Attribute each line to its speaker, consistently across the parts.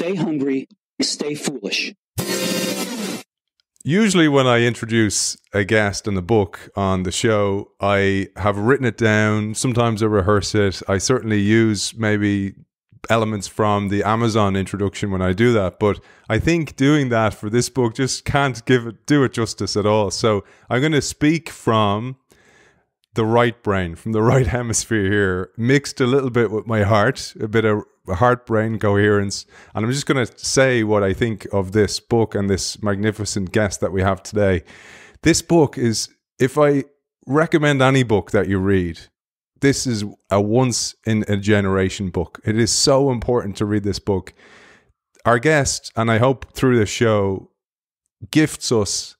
Speaker 1: stay hungry, stay foolish.
Speaker 2: Usually, when I introduce a guest and a book on the show, I have written it down. Sometimes I rehearse it. I certainly use maybe elements from the Amazon introduction when I do that. But I think doing that for this book just can't give it do it justice at all. So I'm going to speak from the right brain, from the right hemisphere here, mixed a little bit with my heart, a bit of heart brain coherence. And I'm just going to say what I think of this book and this magnificent guest that we have today. This book is, if I recommend any book that you read, this is a once in a generation book. It is so important to read this book. Our guest, and I hope through the show, gifts us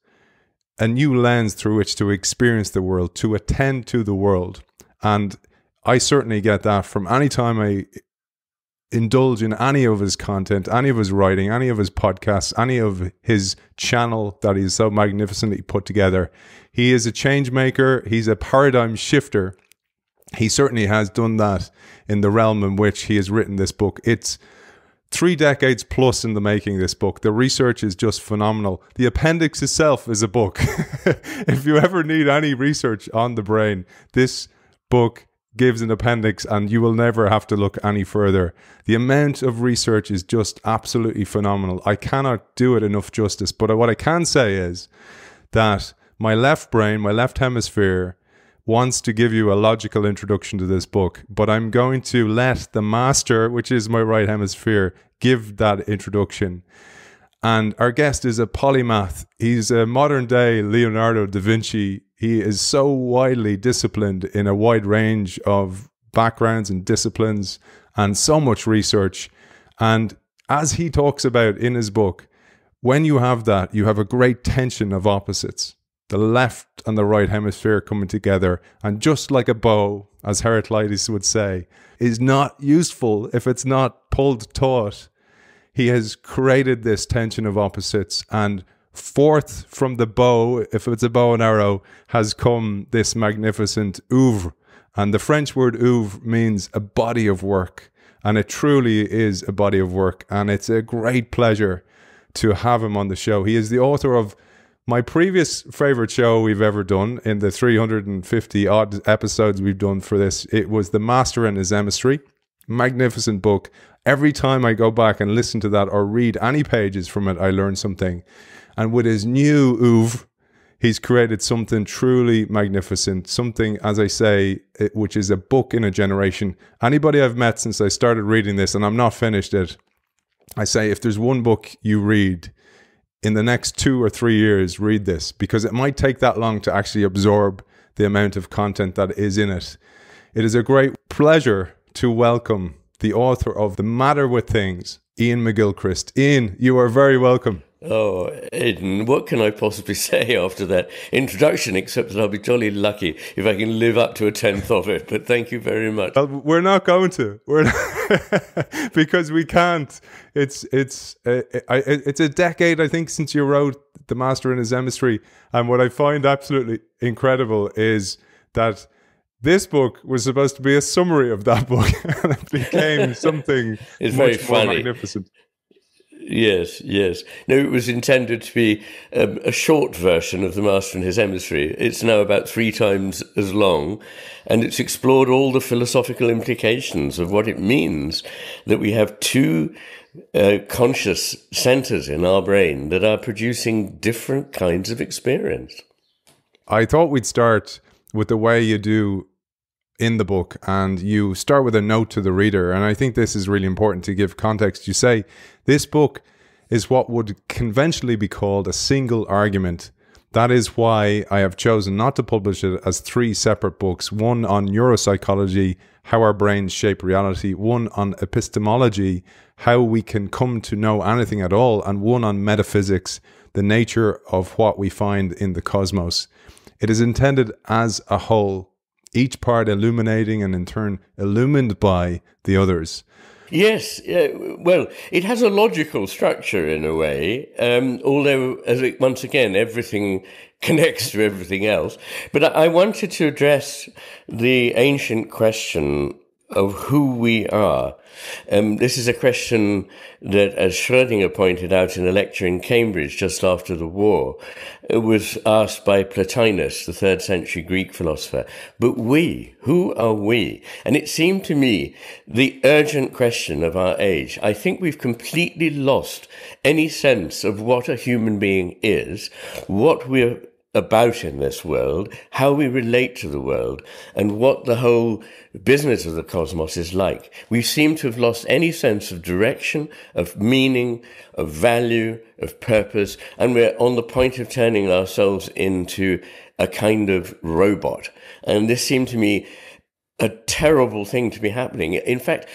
Speaker 2: a new lens through which to experience the world, to attend to the world. And I certainly get that from any time I indulge in any of his content, any of his writing, any of his podcasts, any of his channel that he's so magnificently put together. He is a change maker, he's a paradigm shifter. He certainly has done that in the realm in which he has written this book. It's three decades plus in the making this book. The research is just phenomenal. The appendix itself is a book. if you ever need any research on the brain, this book gives an appendix and you will never have to look any further. The amount of research is just absolutely phenomenal. I cannot do it enough justice, but what I can say is that my left brain, my left hemisphere, wants to give you a logical introduction to this book, but I'm going to let the master, which is my right hemisphere, give that introduction. And our guest is a polymath. He's a modern day Leonardo da Vinci. He is so widely disciplined in a wide range of backgrounds and disciplines and so much research. And as he talks about in his book, when you have that, you have a great tension of opposites the left and the right hemisphere coming together. And just like a bow, as Heraclitus would say, is not useful if it's not pulled taut. He has created this tension of opposites. And forth from the bow, if it's a bow and arrow, has come this magnificent oeuvre. And the French word oeuvre means a body of work. And it truly is a body of work. And it's a great pleasure to have him on the show. He is the author of my previous favorite show we've ever done in the 350 odd episodes we've done for this, it was The Master and His Emissary. Magnificent book. Every time I go back and listen to that or read any pages from it, I learn something. And with his new oeuvre, he's created something truly magnificent. Something, as I say, it, which is a book in a generation. Anybody I've met since I started reading this, and I'm not finished it, I say if there's one book you read in the next two or three years read this because it might take that long to actually absorb the amount of content that is in it. It is a great pleasure to welcome the author of The Matter with Things, Iain McGilchrist. Iain, you are very welcome.
Speaker 3: Oh, Aidan, what can I possibly say after that introduction, except that I'll be jolly lucky if I can live up to a tenth of it. But thank you very much.
Speaker 2: Well, we're not going to. We're not because we can't. It's it's uh, it's a decade, I think, since you wrote The Master and His Emissary, and what I find absolutely incredible is that this book was supposed to be a summary of that book, and it became something
Speaker 3: it's
Speaker 2: much
Speaker 3: very
Speaker 2: more
Speaker 3: funny.
Speaker 2: magnificent.
Speaker 3: Yes, yes. No, it was intended to be um, a short version of The Master and His Emissary. It's now about three times as long, and it's explored all the philosophical implications of what it means that we have two uh, conscious centers in our brain that are producing different kinds of experience.
Speaker 2: I thought we'd start with the way you do in the book, and you start with a note to the reader. And I think this is really important to give context. You say, This book is what would conventionally be called a single argument. That is why I have chosen not to publish it as three separate books one on neuropsychology, how our brains shape reality, one on epistemology, how we can come to know anything at all, and one on metaphysics, the nature of what we find in the cosmos. It is intended as a whole, each part illuminating and in turn illumined by the others.
Speaker 3: Yes, uh, well, it has a logical structure in a way, um, although, as it, once again, everything connects to everything else. But I wanted to address the ancient question of who we are. Um, this is a question that, as Schrödinger pointed out in a lecture in Cambridge just after the war, was asked by Plotinus, the third century Greek philosopher. But we, who are we? And it seemed to me the urgent question of our age. I think we've completely lost any sense of what a human being is, what we're about in this world, how we relate to the world, and what the whole business of the cosmos is like. We seem to have lost any sense of direction, of meaning, of value, of purpose, and we're on the point of turning ourselves into a kind of robot. And this seemed to me a terrible thing to be happening. In fact,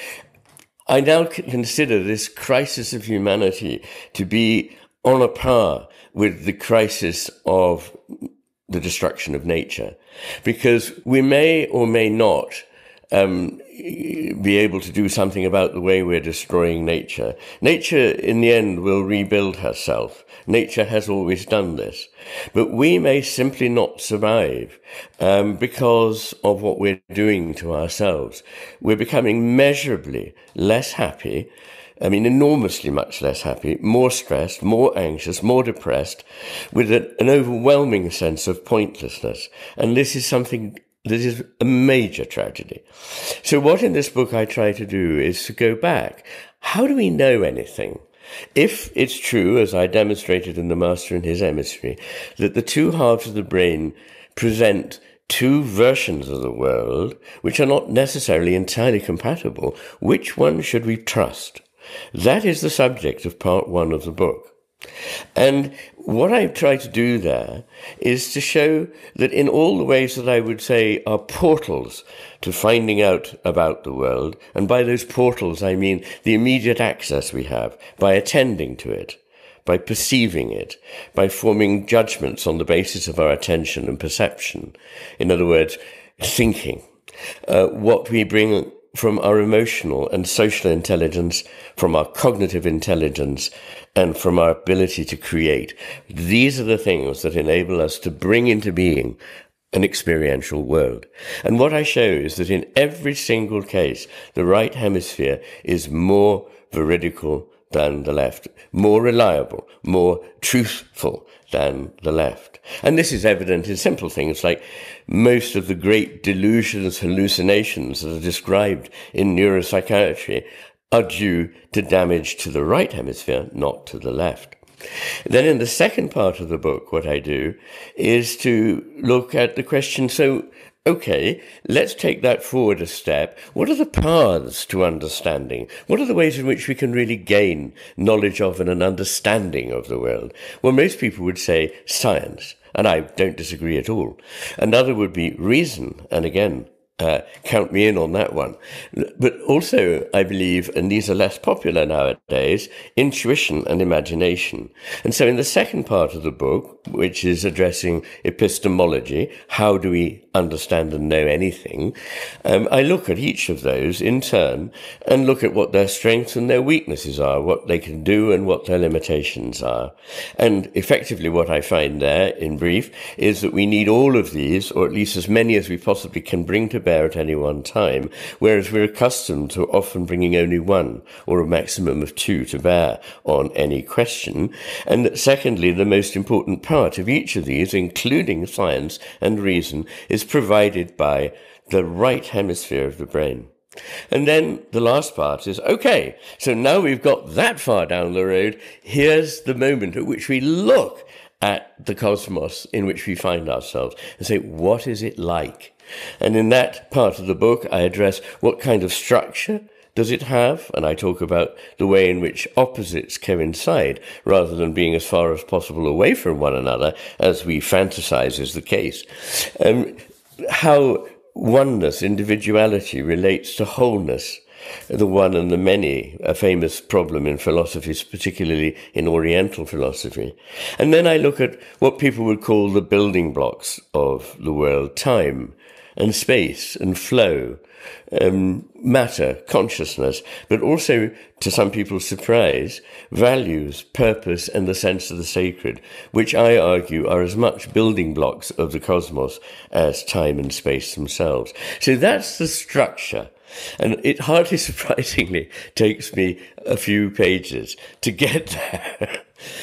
Speaker 3: I now consider this crisis of humanity to be on a par with the crisis of the destruction of nature, because we may or may not um, be able to do something about the way we're destroying nature. Nature, in the end, will rebuild herself. Nature has always done this. But we may simply not survive um, because of what we're doing to ourselves. We're becoming measurably less happy I mean, enormously much less happy, more stressed, more anxious, more depressed, with an overwhelming sense of pointlessness. And this is something that is a major tragedy. So what in this book I try to do is to go back. How do we know anything? If it's true, as I demonstrated in The Master and His Emissary, that the two halves of the brain present two versions of the world which are not necessarily entirely compatible, which one should we trust? That is the subject of part one of the book. And what I try to do there is to show that in all the ways that I would say are portals to finding out about the world, and by those portals I mean the immediate access we have by attending to it, by perceiving it, by forming judgments on the basis of our attention and perception. In other words, thinking. Uh, what we bring from our emotional and social intelligence, from our cognitive intelligence, and from our ability to create. These are the things that enable us to bring into being an experiential world. And what I show is that in every single case, the right hemisphere is more veridical than the left, more reliable, more truthful than the left. And this is evident in simple things like most of the great delusions, hallucinations that are described in neuropsychiatry are due to damage to the right hemisphere, not to the left. Then in the second part of the book, what I do is to look at the question so, okay, let's take that forward a step. What are the paths to understanding? What are the ways in which we can really gain knowledge of and an understanding of the world? Well, most people would say science. And I don't disagree at all. Another would be reason. And again, uh, count me in on that one. But also, I believe, and these are less popular nowadays, intuition and imagination. And so, in the second part of the book, which is addressing epistemology, how do we understand and know anything, um, I look at each of those in turn and look at what their strengths and their weaknesses are, what they can do and what their limitations are. And effectively, what I find there, in brief, is that we need all of these, or at least as many as we possibly can bring to bear at any one time, whereas we're accustomed to often bringing only one or a maximum of two to bear on any question. And that secondly, the most important part of each of these, including science and reason, is provided by the right hemisphere of the brain. And then the last part is okay, so now we've got that far down the road. Here's the moment at which we look at the cosmos in which we find ourselves and say, what is it like? And in that part of the book, I address what kind of structure does it have? And I talk about the way in which opposites coincide rather than being as far as possible away from one another as we fantasize is the case. Um, how oneness, individuality relates to wholeness the one and the many, a famous problem in philosophy, particularly in Oriental philosophy. And then I look at what people would call the building blocks of the world time, and space and flow, um, matter, consciousness, but also, to some people's surprise, values, purpose, and the sense of the sacred, which I argue are as much building blocks of the cosmos as time and space themselves. So that's the structure And it hardly surprisingly takes me a few pages to get there.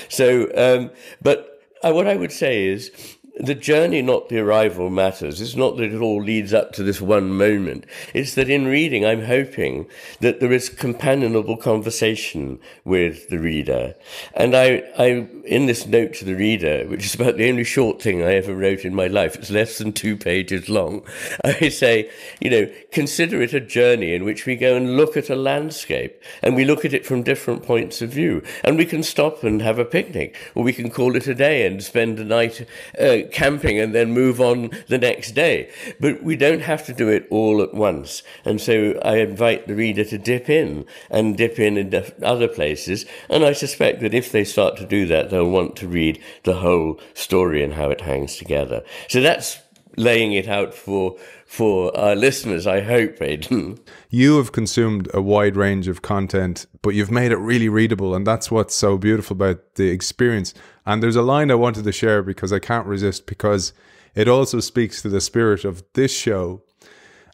Speaker 3: so, um, but uh, what I would say is the journey, not the arrival, matters. It's not that it all leads up to this one moment. It's that in reading, I'm hoping that there is companionable conversation with the reader. And I, I, in this note to the reader, which is about the only short thing I ever wrote in my life, it's less than two pages long. I say, you know, consider it a journey in which we go and look at a landscape and we look at it from different points of view. And we can stop and have a picnic, or we can call it a day and spend a night. Uh, camping and then move on the next day. But we don't have to do it all at once. And so I invite the reader to dip in and dip in in other places. And I suspect that if they start to do that, they'll want to read the whole story and how it hangs together. So that's laying it out for for our listeners, I hope, Aidan.
Speaker 2: You have consumed a wide range of content, but you've made it really readable, and that's what's so beautiful about the experience. And there's a line I wanted to share because I can't resist, because it also speaks to the spirit of this show.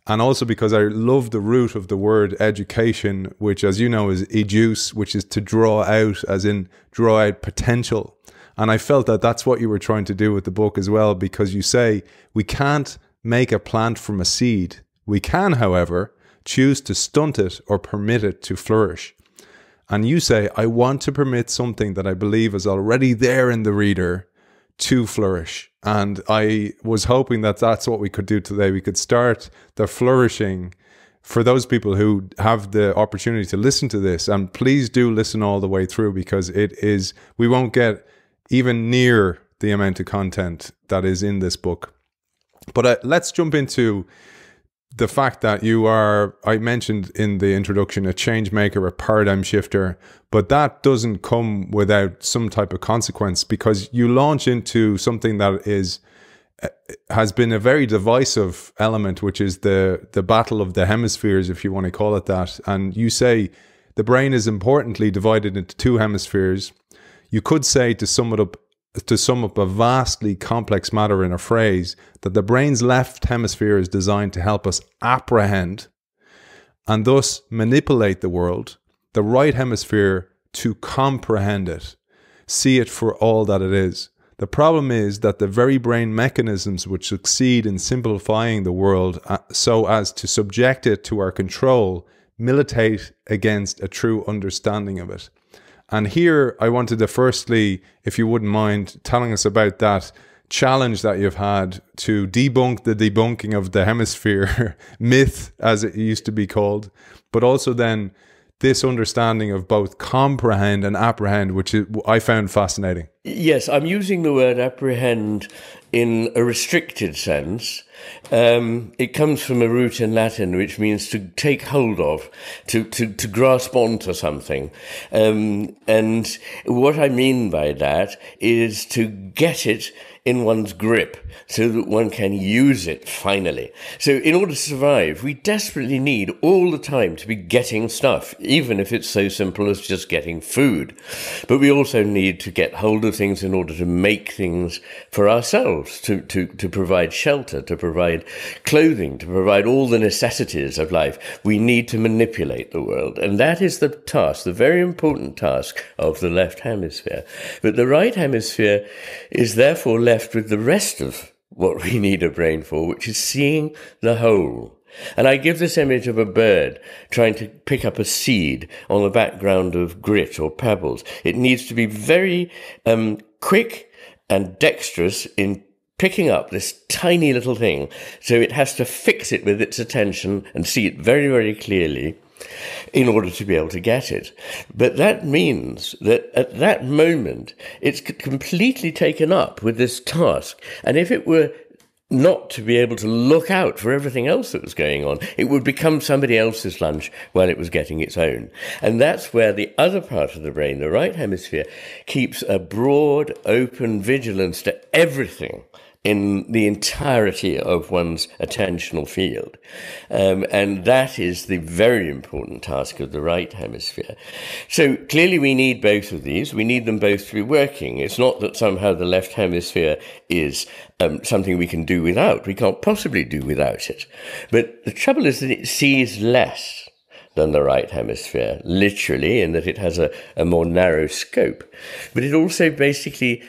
Speaker 2: And also because I love the root of the word education, which, as you know, is educe, which is to draw out, as in draw out potential. And I felt that that's what you were trying to do with the book as well, because you say we can't make a plant from a seed. We can, however, choose to stunt it or permit it to flourish. And you say, I want to permit something that I believe is already there in the reader to flourish. And I was hoping that that's what we could do today. We could start the flourishing for those people who have the opportunity to listen to this. And please do listen all the way through because it is, we won't get even near the amount of content that is in this book. But uh, let's jump into the fact that you are, I mentioned in the introduction, a change maker, a paradigm shifter, but that doesn't come without some type of consequence because you launch into something that is uh, has been a very divisive element, which is the the battle of the hemispheres, if you want to call it that. And you say the brain is importantly divided into two hemispheres. You could say to sum it up to sum up a vastly complex matter in a phrase that the brain's left hemisphere is designed to help us apprehend and thus manipulate the world, the right hemisphere to comprehend it, see it for all that it is. The problem is that the very brain mechanisms which succeed in simplifying the world uh, so as to subject it to our control militate against a true understanding of it. And here I wanted to firstly, if you wouldn't mind telling us about that challenge that you've had to debunk the debunking of the hemisphere myth, as it used to be called, but also then this understanding of both comprehend and apprehend, which I found fascinating.
Speaker 3: Yes, I'm using the word apprehend in a restricted sense. Um, it comes from a root in Latin which means to take hold of, to, to, to grasp onto something. Um, and what I mean by that is to get it in one's grip so that one can use it finally. So, in order to survive, we desperately need all the time to be getting stuff, even if it's so simple as just getting food. But we also need to get hold of things in order to make things for ourselves, to, to, to provide shelter, to provide clothing, to provide all the necessities of life. We need to manipulate the world. And that is the task, the very important task of the left hemisphere. But the right hemisphere is therefore left left with the rest of what we need a brain for, which is seeing the whole. And I give this image of a bird trying to pick up a seed on the background of grit or pebbles. It needs to be very um, quick and dexterous in picking up this tiny little thing. So it has to fix it with its attention and see it very, very clearly in order to be able to get it. But that means that at that moment, it's completely taken up with this task. And if it were not to be able to look out for everything else that was going on. It would become somebody else's lunch while it was getting its own. And that's where the other part of the brain, the right hemisphere, keeps a broad, open vigilance to everything in the entirety of one's attentional field. Um, and that is the very important task of the right hemisphere. So clearly, we need both of these. We need them both to be working. It's not that somehow the left hemisphere is um, something we can do without. We can't possibly do without it. But the trouble is that it sees less than the right hemisphere, literally, in that it has a, a more narrow scope. But it also basically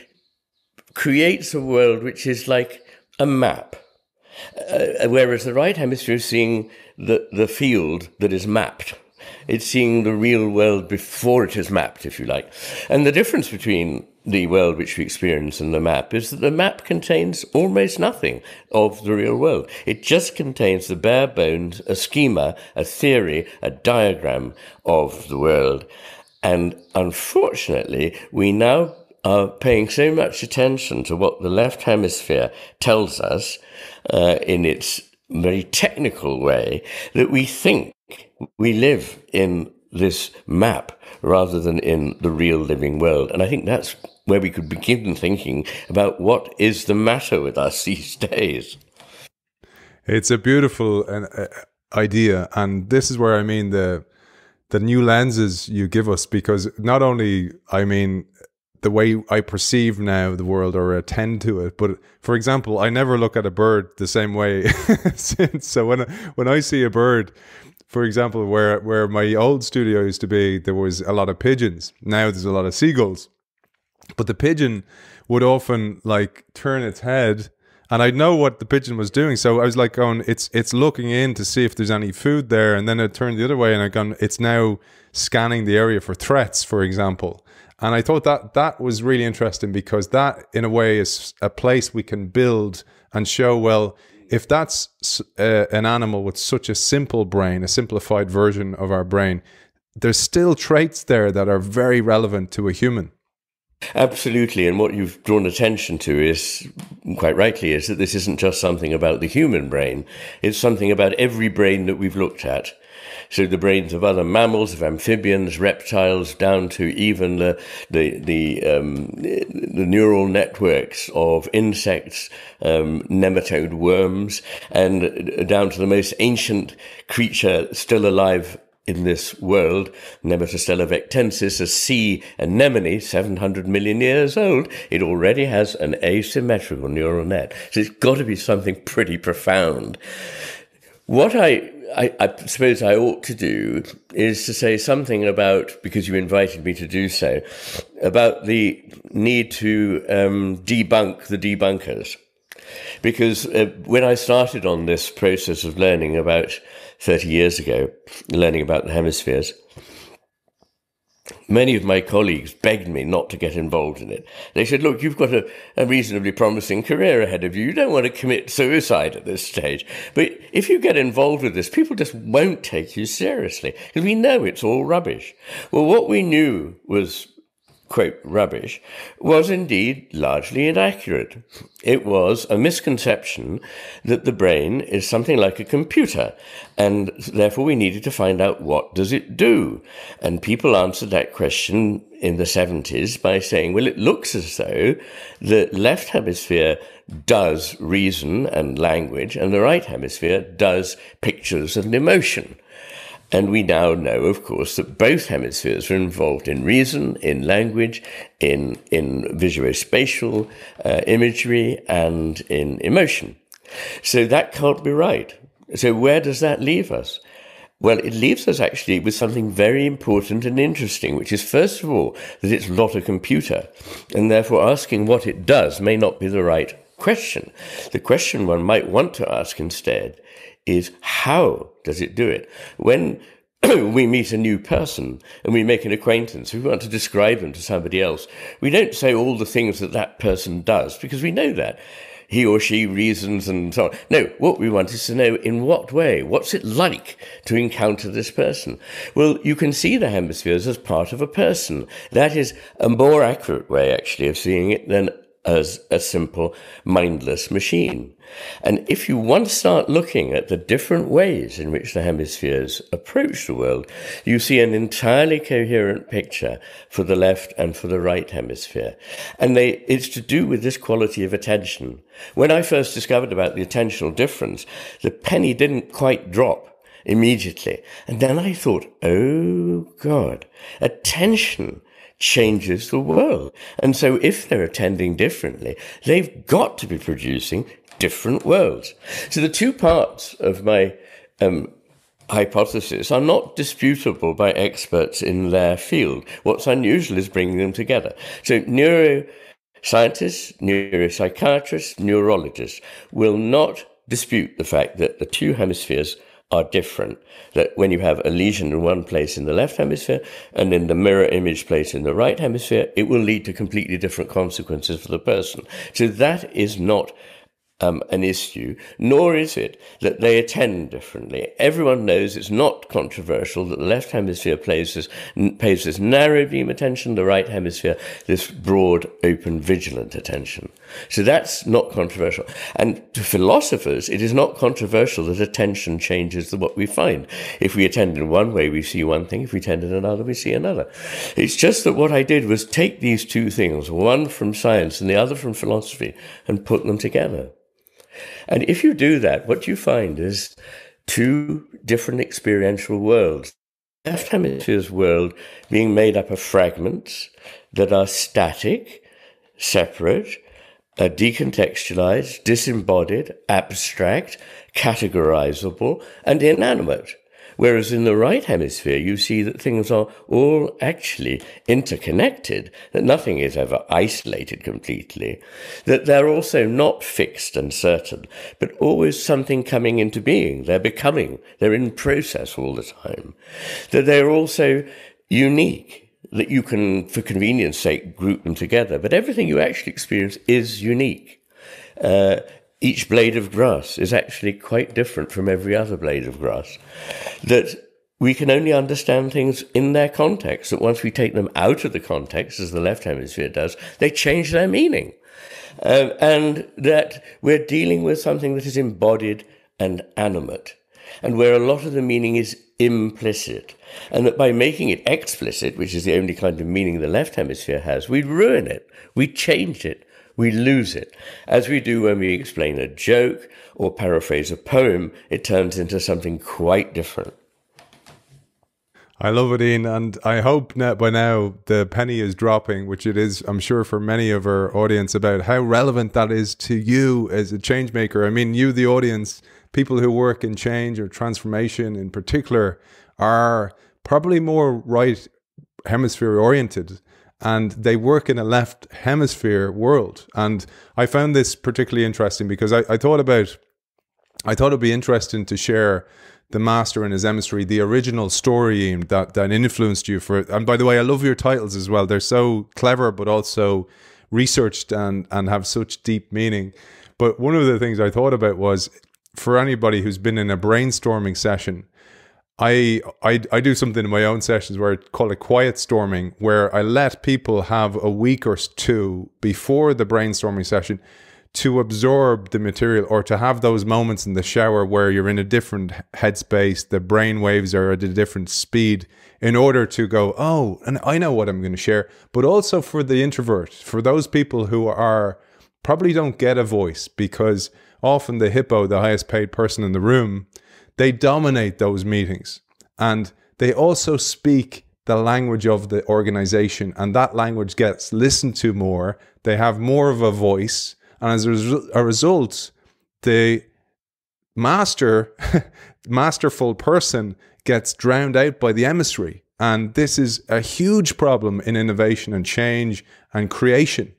Speaker 3: creates a world which is like a map. Uh, whereas the right hemisphere is seeing the, the field that is mapped. It's seeing the real world before it is mapped, if you like. And the difference between the world which we experience and the map is that the map contains almost nothing of the real world. It just contains the bare bones, a schema, a theory, a diagram of the world. And unfortunately, we now are paying so much attention to what the left hemisphere tells us uh, in its very technical way that we think we live in this map rather than in the real living world. And I think that's where we could begin thinking about what is the matter with us these days.
Speaker 2: It's a beautiful uh, idea, and this is where I mean the the new lenses you give us because not only I mean the way I perceive now the world or attend to it. But for example, I never look at a bird the same way since. So when when I see a bird, for example, where where my old studio used to be, there was a lot of pigeons. Now there's a lot of seagulls. But the pigeon would often like turn its head and I know what the pigeon was doing. So I was like going, it's it's looking in to see if there's any food there, and then it turned the other way, and I gone, it's now scanning the area for threats, for example. And I thought that that was really interesting because that, in a way, is a place we can build and show, well, if that's uh, an animal with such a simple brain, a simplified version of our brain, there's still traits there that are very relevant to a human.
Speaker 3: Absolutely. And what you've drawn attention to is, quite rightly, is that this isn't just something about the human brain. It's something about every brain that we've looked at. So the brains of other mammals, of amphibians, reptiles, down to even the the the, um, the neural networks of insects, um, nematode worms, and down to the most ancient creature still alive in this world, Nematostella vectensis, a sea anemone, 700 million years old, it already has an asymmetrical neural net. So it's got to be something pretty profound. What I I, I, suppose I ought to do is to say something about, because you invited me to do so, about the need to um, debunk the debunkers. Because uh, when I started on this process of learning about 30 years ago, learning about the hemispheres, Many of my colleagues begged me not to get involved in it. They said, look, you've got a, a, reasonably promising career ahead of you. You don't want to commit suicide at this stage. But if you get involved with this, people just won't take you seriously because we know it's all rubbish. Well, what we knew was quote, rubbish, was indeed largely inaccurate. It was a misconception that the brain is something like a computer, and therefore we needed to find out what does it do. And people answered that question in the 70s by saying, well, it looks as though the left hemisphere does reason and language, and the right hemisphere does pictures and emotion. And we now know, of course, that both hemispheres are involved in reason, in language, in, in visuospatial uh, imagery, and in emotion. So that can't be right. So where does that leave us? Well, it leaves us actually with something very important and interesting, which is, first of all, that it's not a computer, and therefore asking what it does may not be the right question. The question one might want to ask instead is how does it do it? When we meet a new person and we make an acquaintance, we want to describe them to somebody else. We don't say all the things that that person does because we know that. He or she reasons and so on. No, what we want is to know in what way, what's it like to encounter this person? Well, you can see the hemispheres as part of a person. That is a more accurate way, actually, of seeing it than as a simple mindless machine. And if you to start looking at the different ways in which the hemispheres approach the world, you see an entirely coherent picture for the left and for the right hemisphere. And they, it's to do with this quality of attention. When I first discovered about the attentional difference, the penny didn't quite drop immediately. And then I thought, oh God, attention changes the world. And so if they're attending differently, they've got to be producing different worlds. So the two parts of my um, hypothesis are not disputable by experts in their field. What's unusual is bringing them together. So neuroscientists, neuropsychiatrists, neurologists will not dispute the fact that the two hemispheres are different. That when you have a lesion in one place in the left hemisphere and in the mirror image place in the right hemisphere, it will lead to completely different consequences for the person. So that is not um, an issue, nor is it that they attend differently. Everyone knows it's not controversial that the left hemisphere plays this, pays this narrow beam attention, the right hemisphere this broad, open, vigilant attention. So that's not controversial. And to philosophers, it is not controversial that attention changes what we find. If we attend in one way, we see one thing. If we attend in another, we see another. It's just that what I did was take these two things, one from science and the other from philosophy, and put them together. And if you do that, what you find is two different experiential worlds. Left hemisphere's world being made up of fragments that are static, separate, uh, decontextualized, disembodied, abstract, categorizable, and inanimate. Whereas in the right hemisphere, you see that things are all actually interconnected, that nothing is ever isolated completely, that they're also not fixed and certain, but always something coming into being. They're becoming, they're in process all the time. That they're also unique, that you can, for convenience sake, group them together, but everything you actually experience is unique. Uh, each blade of grass is actually quite different from every other blade of grass. That we can only understand things in their context, that once we take them out of the context, as the left hemisphere does, they change their meaning. Um, and that we're dealing with something that is embodied and animate, and where a lot of the meaning is implicit. And that by making it explicit, which is the only kind of meaning the left hemisphere has, we ruin it, we change it, we lose it. As we do when we explain a joke or paraphrase a poem, it turns into something quite different.
Speaker 2: I love it, Iain, and I hope that by now the penny is dropping, which it is, I'm sure, for many of our audience about how relevant that is to you as a change maker. I mean, you, the audience, people who work in change or transformation in particular, are probably more right hemisphere oriented and they work in a left hemisphere world. And I found this particularly interesting because I, I thought about, I thought it'd be interesting to share the master and his emissary, the original story that that influenced you for. And by the way, I love your titles as well. They're so clever, but also researched and and have such deep meaning. But one of the things I thought about was for anybody who's been in a brainstorming session I, I I do something in my own sessions where I call it quiet storming, where I let people have a week or two before the brainstorming session to absorb the material or to have those moments in the shower where you're in a different headspace, the brain waves are at a different speed in order to go, oh, and I know what I'm going to share, but also for the introvert, for those people who are probably don't get a voice because often the hippo, the highest paid person in the room, they dominate those meetings and they also speak the language of the organization and that language gets listened to more. They have more of a voice and as a, result the master masterful person gets drowned out by the emissary and this is a huge problem in innovation and change and creation.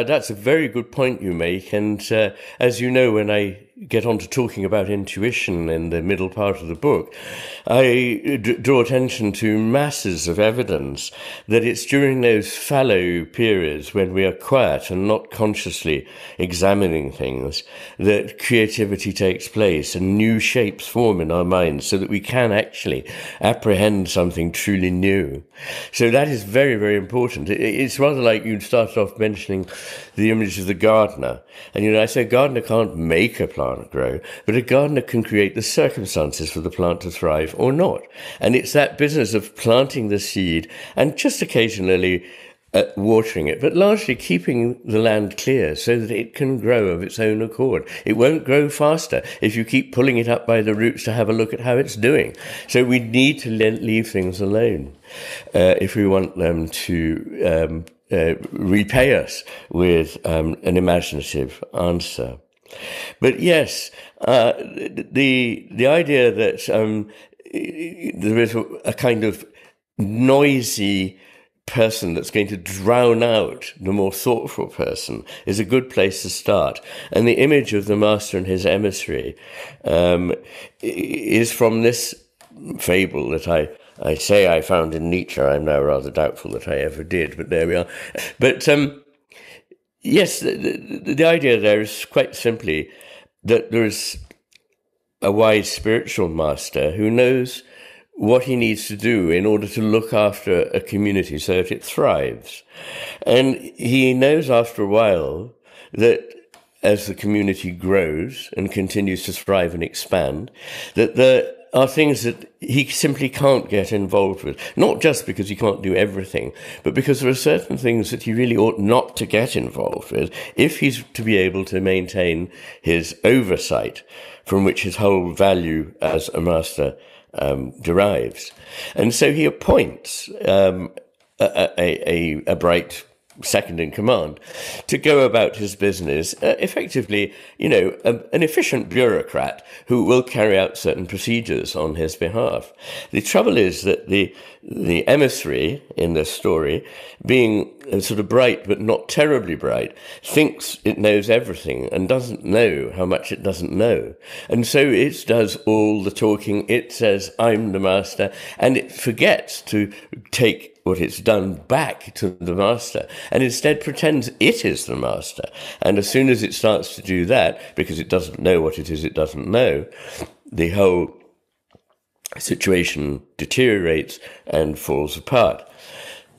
Speaker 3: Uh, that's a very good point you make and uh, as you know when i get on to talking about intuition in the middle part of the book, I d- draw attention to masses of evidence that it's during those fallow periods when we are quiet and not consciously examining things that creativity takes place and new shapes form in our minds so that we can actually apprehend something truly new. So that is very, very important. It's rather like you started off mentioning the image of the gardener. And you know, I say gardener can't make a plant grow, but a gardener can create the circumstances for the plant to thrive or not. And it's that business of planting the seed and just occasionally uh, watering it, but largely keeping the land clear so that it can grow of its own accord. It won't grow faster if you keep pulling it up by the roots to have a look at how it's doing. So we need to leave things alone uh, if we want them to um, uh, repay us with um, an imaginative answer. But yes, uh, the the idea that um, there is a kind of noisy person that's going to drown out the more thoughtful person is a good place to start. And the image of the master and his emissary um, is from this fable that I I say I found in Nietzsche. I'm now rather doubtful that I ever did, but there we are. But um, yes, the, the, the idea there is quite simply that there's a wise spiritual master who knows what he needs to do in order to look after a community so that it thrives. And he knows after a while that as the community grows and continues to thrive and expand, that the are things that he simply can't get involved with. Not just because he can't do everything, but because there are certain things that he really ought not to get involved with if he's to be able to maintain his oversight from which his whole value as a master um, derives. And so he appoints um, a, a, a, a bright second in command, to go about his business uh, effectively, you know, a, an efficient bureaucrat who will carry out certain procedures on his behalf. The trouble is that the the emissary in this story, being uh, sort of bright but not terribly bright, thinks it knows everything and doesn't know how much it doesn't know. And so it does all the talking. It says, I'm the master, and it forgets to take what it's done back to the master and instead pretends it is the master. And as soon as it starts to do that, because it doesn't know what it is it doesn't know, the whole situation deteriorates and falls apart.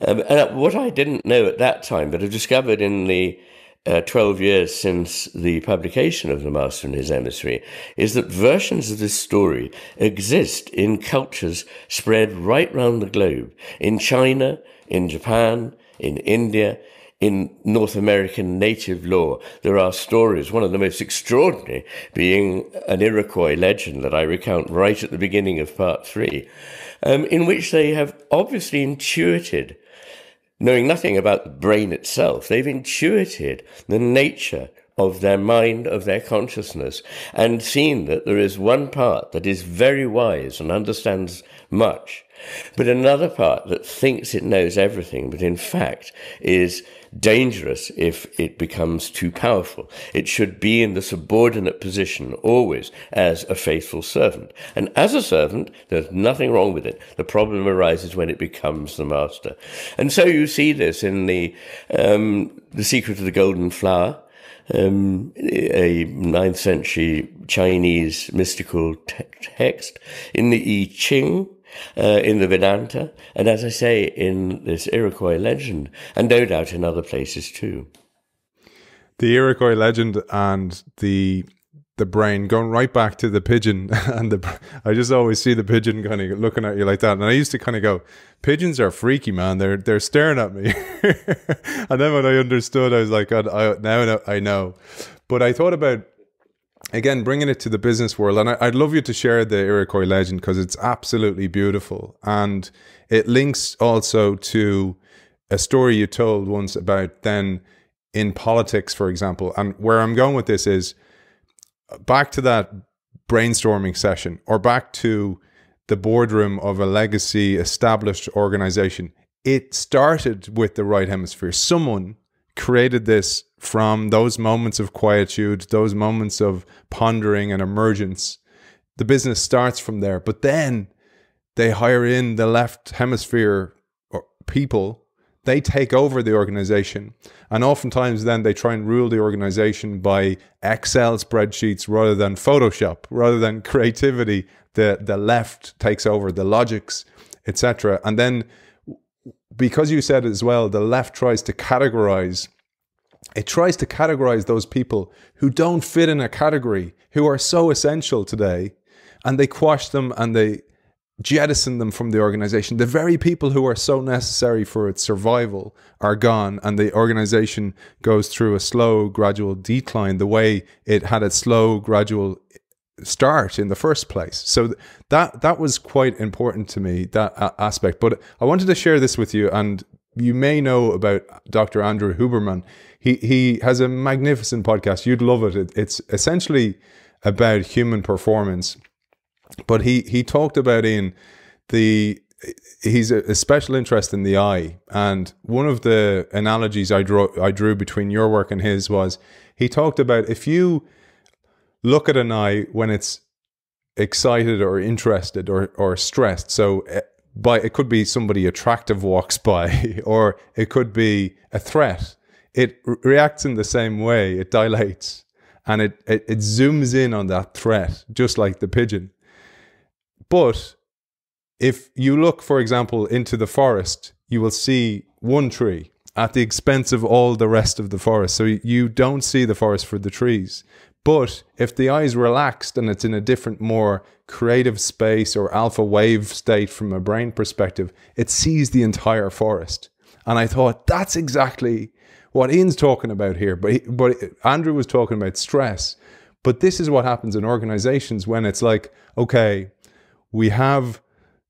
Speaker 3: Um, and what I didn't know at that time, but I've discovered in the uh, 12 years since the publication of The Master and His Emissary is that versions of this story exist in cultures spread right round the globe. In China, in Japan, in India, in North American native lore, there are stories, one of the most extraordinary being an Iroquois legend that I recount right at the beginning of part three, um, in which they have obviously intuited knowing nothing about the brain itself, they've intuited the nature of their mind, of their consciousness, and seen that there is one part that is very wise and understands much, but another part that thinks it knows everything, but in fact is dangerous if it becomes too powerful. It should be in the subordinate position always as a faithful servant. And as a servant, there's nothing wrong with it. The problem arises when it becomes the master. And so you see this in the, um, the secret of the golden flower. Um, a ninth century Chinese mystical te- text in the I Ching, uh, in the Vedanta, and as I say, in this Iroquois legend, and no doubt in other places too.
Speaker 2: The Iroquois legend and the the brain going right back to the pigeon and the I just always see the pigeon kind of looking at you like that and I used to kind of go pigeons are freaky man. They're they're staring at me. And then when I understood I was like I, I, now I know. But I thought about again, bringing it to the business world, and I, would love you to share the Iroquois legend because it's absolutely beautiful, and it links also to a story you told once about then in politics, for example. And where I'm going with this is back to that brainstorming session, or back to the boardroom of a legacy established organization. It started with the right hemisphere. Someone created this from those moments of quietude, those moments of pondering and emergence. The business starts from there, but then they hire in the left hemisphere people. They take over the organization, and oftentimes then they try and rule the organization by Excel spreadsheets rather than Photoshop, rather than creativity. The the left takes over the logics, etc. And then because you said as well, the left tries to categorize it tries to categorize those people who don't fit in a category, who are so essential today, and they quash them and they jettison them from the organization. The very people who are so necessary for its survival are gone, and the organization goes through a slow, gradual decline the way it had a slow, gradual start in the first place. So that that was quite important to me that aspect. But I wanted to share this with you, and you may know about Dr. Andrew Huberman. He he has a magnificent podcast. You'd love it. it it's essentially about human performance but he he talked about in the he's a, a, special interest in the eye, and one of the analogies I drew I drew between your work and his was he talked about if you look at an eye when it's excited or interested or or stressed, so. Eh, by it could be somebody attractive walks by, or it could be a threat. It re- reacts in the same way. It dilates and it, it it zooms in on that threat, just like the pigeon. But if you look, for example, into the forest, you will see one tree at the expense of all the rest of the forest. So you don't see the forest for the trees. But if the eye is relaxed and it's in a different, more creative space or alpha wave state from a brain perspective, it sees the entire forest. And I thought that's exactly what Iain's talking about here. But he, but Andrew was talking about stress. But this is what happens in organizations when it's like, okay, we have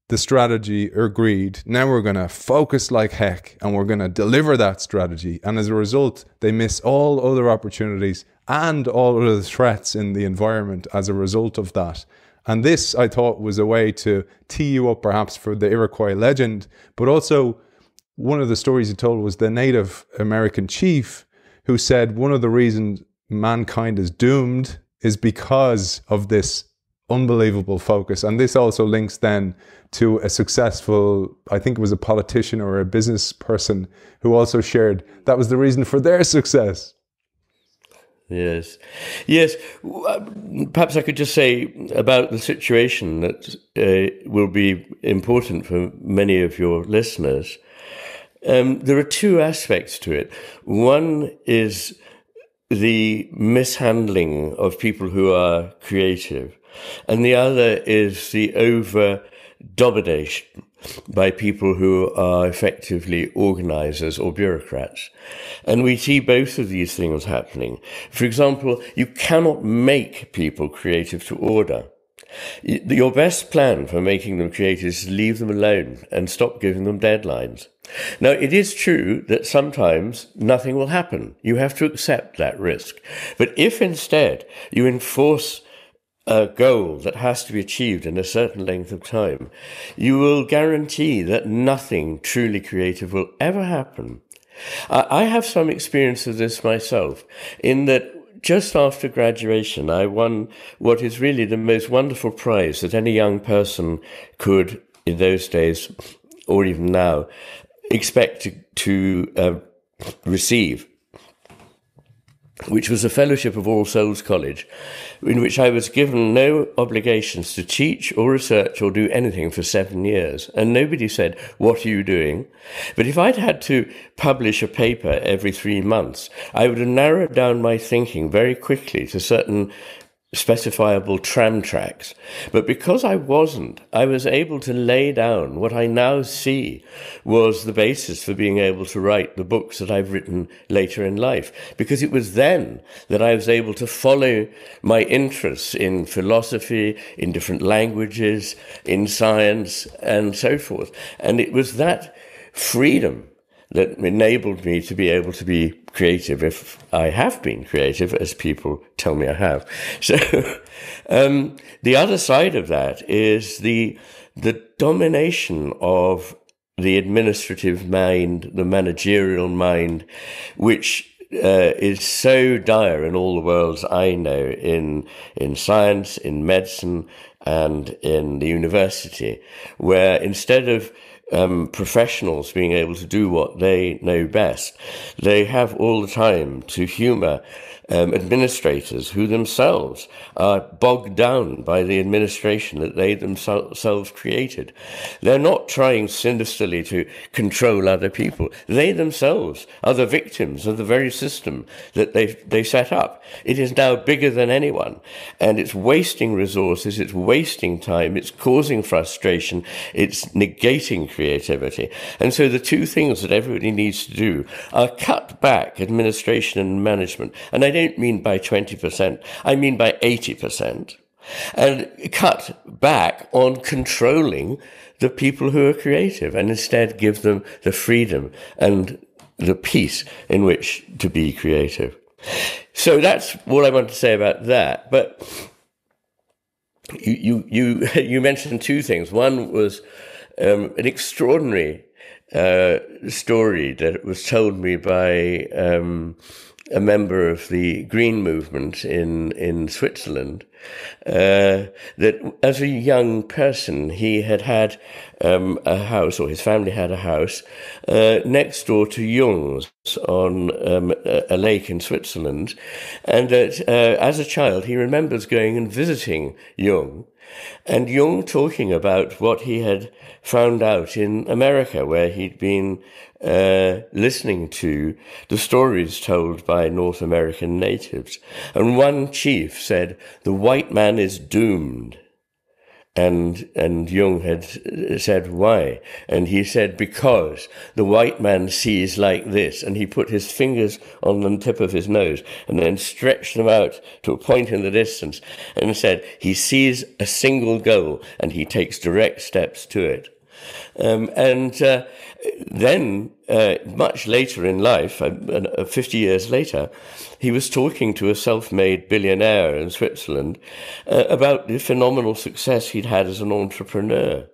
Speaker 2: the strategy agreed. Now we're going to focus like heck and we're going to deliver that strategy. And as a result, they miss all other opportunities and all of the threats in the environment as a result of that. And this, I thought, was a way to tee you up perhaps for the Iroquois legend, but also one of the stories he told was the Native American chief who said one of the reasons mankind is doomed is because of this unbelievable focus. And this also links then to a successful, I think it was a politician or a business person who also shared that was the reason for their success.
Speaker 3: Yes. Yes. Uh, perhaps I could just say about the situation that uh, will be important for many of your listeners. Um, there are two aspects to it. One is the mishandling of people who are creative and the other is the over domination by people who are effectively organizers or bureaucrats. And we see both of these things happening. For example, you cannot make people creative to order. Your best plan for making them creative is to leave them alone and stop giving them deadlines. Now, it is true that sometimes nothing will happen. You have to accept that risk. But if instead you enforce a goal that has to be achieved in a certain length of time, you will guarantee that nothing truly creative will ever happen. I have some experience of this myself in that just after graduation, I won what is really the most wonderful prize that any young person could, in those days, or even now, expect to, to uh, receive which was a fellowship of All Souls College, in which I was given no obligations to teach or research or do anything for seven years. And nobody said, What are you doing? But if I'd had to publish a paper every three months, I would have narrowed down my thinking very quickly to certain specifiable tram tracks. But because I wasn't, I was able to lay down what I now see was the basis for being able to write the books that I've written later in life. Because it was then that I was able to follow my interests in philosophy, in different languages, in science, and so forth. And it was that freedom that enabled me to be able to be creative if I have been creative, as people tell me I have. So, um, the other side of that is the, the domination of the administrative mind, the managerial mind, which uh, is so dire in all the worlds I know in in science, in medicine, and in the university, where instead of um, professionals being able to do what they know best, they have all the time to humour um, administrators who themselves are bogged down by the administration that they themselves created. They're not trying sinisterly to control other people. They themselves are the victims of the very system that they they set up. It is now bigger than anyone, and it's wasting resources, it's wasting time, it's causing frustration, it's negating creativity. And so the two things that everybody needs to do are cut back administration and management. And I don't mean by 20%, I mean by 80%. And cut back on controlling the people who are creative and instead give them the freedom and the peace in which to be creative. So that's what I want to say about that. But you you you, you mentioned two things. One was um, an extraordinary uh, story that was told me by um, a member of the Green Movement in in Switzerland. Uh, that as a young person, he had had um, a house, or his family had a house uh, next door to Jung's on um, a, lake in Switzerland, and that uh, as a child, he remembers going and visiting Jung and Jung talking about what he had found out in America, where he'd been uh, listening to the stories told by North American natives. And one chief said, The white man is doomed. And, and Jung had said, why? And he said, because the white man sees like this. And he put his fingers on the tip of his nose and then stretched them out to a point in the distance and said, he sees a single goal and he takes direct steps to it. Um, and uh, then, uh, much later in life, uh, uh 50 years later, he was talking to a self made billionaire in Switzerland uh, about the phenomenal success he'd had as an entrepreneur.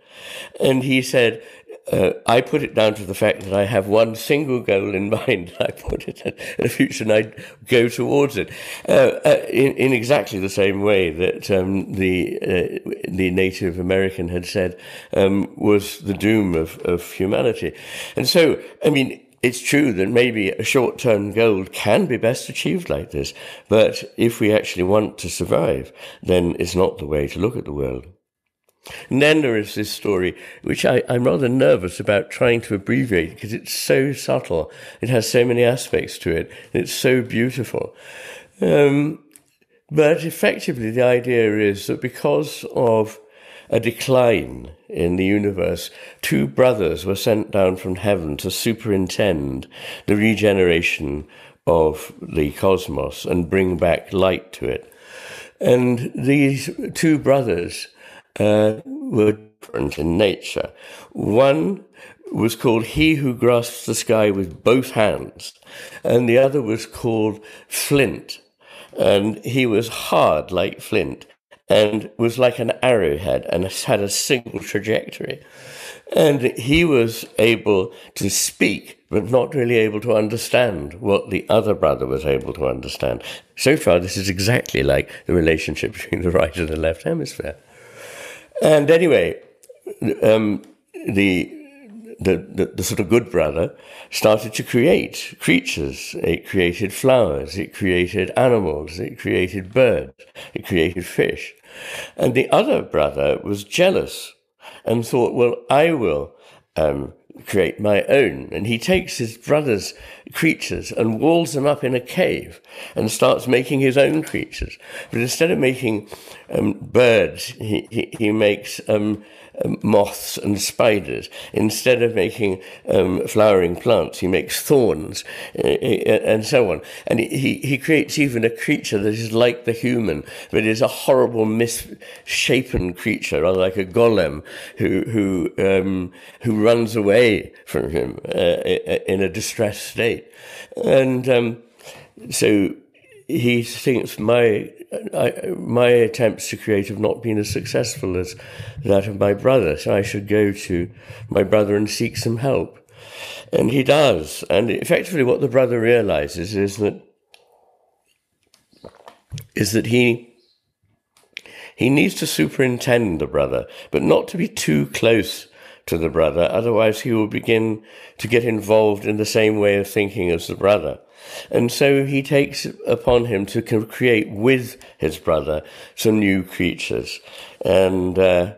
Speaker 3: And he said, uh, I put it down to the fact that I have one single goal in mind. I put it in the future and I go towards it uh, uh, in, in, exactly the same way that um, the uh, the Native American had said um, was the doom of, of humanity. And so, I mean, it's true that maybe a short term goal can be best achieved like this, but if we actually want to survive, then it's not the way to look at the world. And then there is this story, which I, am rather nervous about trying to abbreviate because it's so subtle. It has so many aspects to it. It's so beautiful. Um, but effectively, the idea is that because of a decline in the universe, two brothers were sent down from heaven to superintend the regeneration of the cosmos and bring back light to it. And these two brothers uh, were different in nature. One was called He Who Grasps the Sky with Both Hands, and the other was called Flint. And he was hard like flint and was like an arrowhead and had a single trajectory. And he was able to speak, but not really able to understand what the other brother was able to understand. So far, this is exactly like the relationship between the right and the left hemisphere. And anyway, um, the, the, the, the, sort of good brother started to create creatures. It created flowers, it created animals, it created birds, it created fish. And the other brother was jealous and thought, well, I will um, create my own. And he takes his brother's creatures and walls them up in a cave and starts making his own creatures. But instead of making um, birds, he, he, he makes um, um, moths and spiders. Instead of making um, flowering plants, he makes thorns uh, uh, and so on. And he, he creates even a creature that is like the human, but is a horrible, misshapen creature, rather like a golem who, who, um, who runs away from him uh, in a distressed state. And um, so he thinks my I, my attempts to create have not been as successful as that of my brother. So I should go to my brother and seek some help. And he does. And effectively, what the brother realizes is that is that he he needs to superintend the brother, but not to be too close to the brother. Otherwise, he will begin to get involved in the same way of thinking as the brother. And so he takes upon him to create with his brother some new creatures. And uh,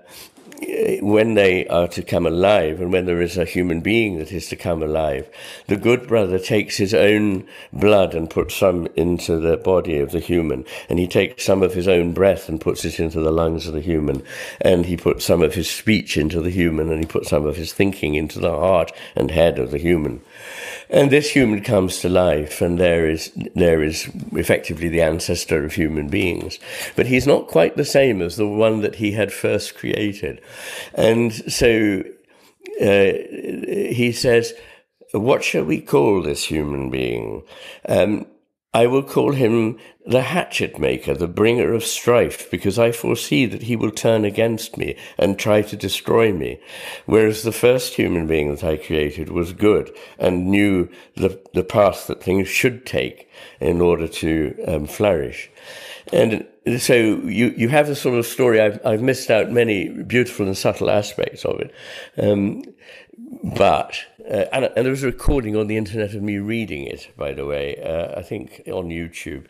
Speaker 3: when they are to come alive and when there is a human being that is to come alive, the good brother takes his own blood and puts some into the body of the human, and he takes some of his own breath and puts it into the lungs of the human, and he puts some of his speech into the human, and he puts some of his thinking into the heart and head of the human. And this human comes to life, and there is there is effectively the ancestor of human beings. But he's not quite the same as the one that he had first created. And so uh, he says, What shall we call this human being? Um, I will call him the hatchet maker, the bringer of strife, because I foresee that he will turn against me and try to destroy me. Whereas the first human being that I created was good and knew the, the path that things should take in order to um, flourish. And so you, you have this sort of story. I've, I've missed out many beautiful and subtle aspects of it. Um, but uh, and, and, there was a recording on the internet of me reading it, by the way, uh, I think on YouTube.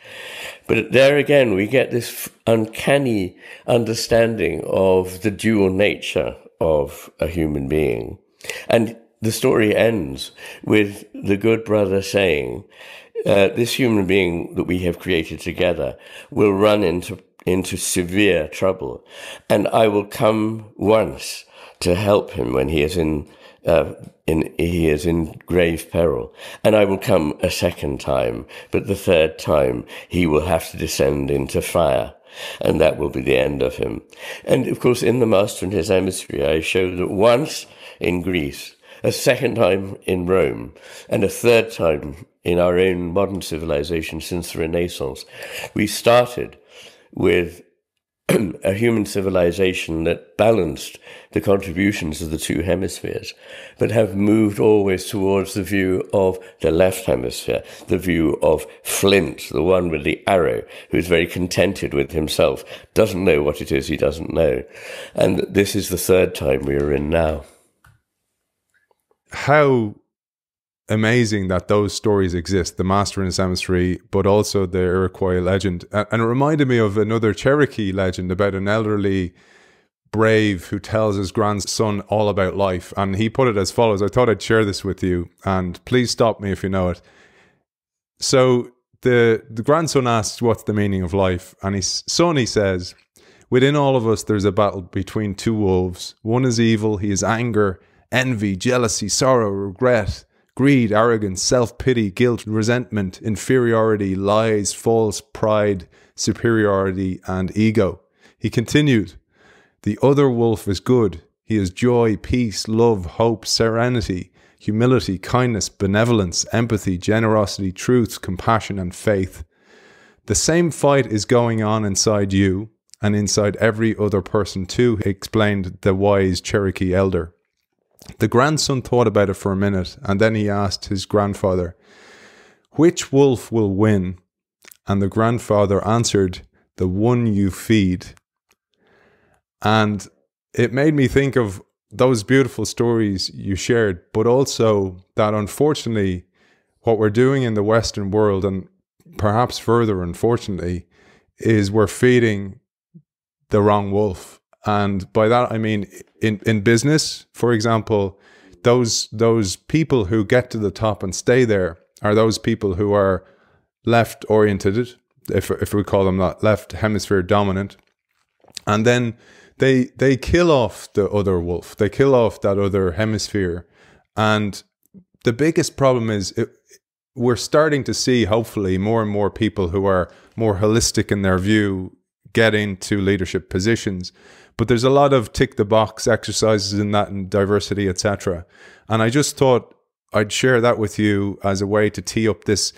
Speaker 3: But there again, we get this uncanny understanding of the dual nature of a human being. And the story ends with the good brother saying, uh, This human being that we have created together will run into, into severe trouble, and I will come once to help him when he is in uh, in, he is in grave peril. And I will come a second time, but the third time he will have to descend into fire. And that will be the end of him. And of course, in The Master and His Emissary, I show that once in Greece, a second time in Rome, and a third time in our own modern civilization since the Renaissance, we started with a human civilization that balanced the contributions of the two hemispheres, but have moved always towards the view of the left hemisphere, the view of Flint, the one with the arrow, who's very contented with himself, doesn't know what it is he doesn't know. And this is the third time we are in now.
Speaker 2: How amazing that those stories exist the master and his emissary but also the iroquois legend. And it reminded me of another cherokee legend about an elderly brave who tells his grandson all about life. And he put it as follows. I thought i'd share this with you and please stop me if you know it. So the the grandson asks what's the meaning of life? And his son he says within all of us there's a battle between two wolves. One is evil he is anger envy jealousy sorrow regret greed, arrogance, self pity, guilt, resentment, inferiority, lies, false pride, superiority, and ego. He continued, The other wolf is good. He is joy, peace, love, hope, serenity, humility, kindness, benevolence, empathy, generosity, truth, compassion, and faith. The same fight is going on inside you and inside every other person too, explained the wise Cherokee elder. The grandson thought about it for a minute and then he asked his grandfather, Which wolf will win? And the grandfather answered, The one you feed. And it made me think of those beautiful stories you shared, but also that unfortunately, what we're doing in the Western world, and perhaps further, unfortunately, is we're feeding the wrong wolf. And by that I mean in, in business, for example, those those people who get to the top and stay there are those people who are left oriented, if if we call them that, left hemisphere dominant, and then they they kill off the other wolf, they kill off that other hemisphere, and the biggest problem is it, we're starting to see hopefully more and more people who are more holistic in their view get into leadership positions but there's a lot of tick the box exercises in that and diversity, etc. And I just thought I'd share that with you as a way to tee up this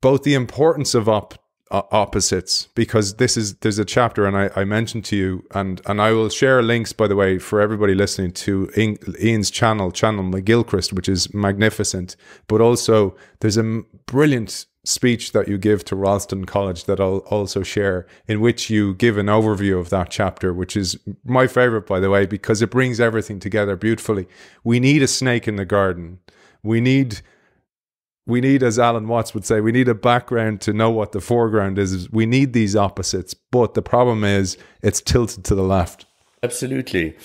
Speaker 2: both the importance of op- uh, opposites because this is there's a chapter and I, I mentioned to you and and I will share links by the way for everybody listening to Iain's channel channel McGilchrist which is magnificent but also there's a brilliant speech that you give to Ralston College that I'll also share in which you give an overview of that chapter which is my favorite by the way because it brings everything together beautifully we need a snake in the garden we need we need, as Alan Watts would say, we need a background to know what the foreground is. We need these opposites, but the problem is it's tilted to the left.
Speaker 3: Absolutely.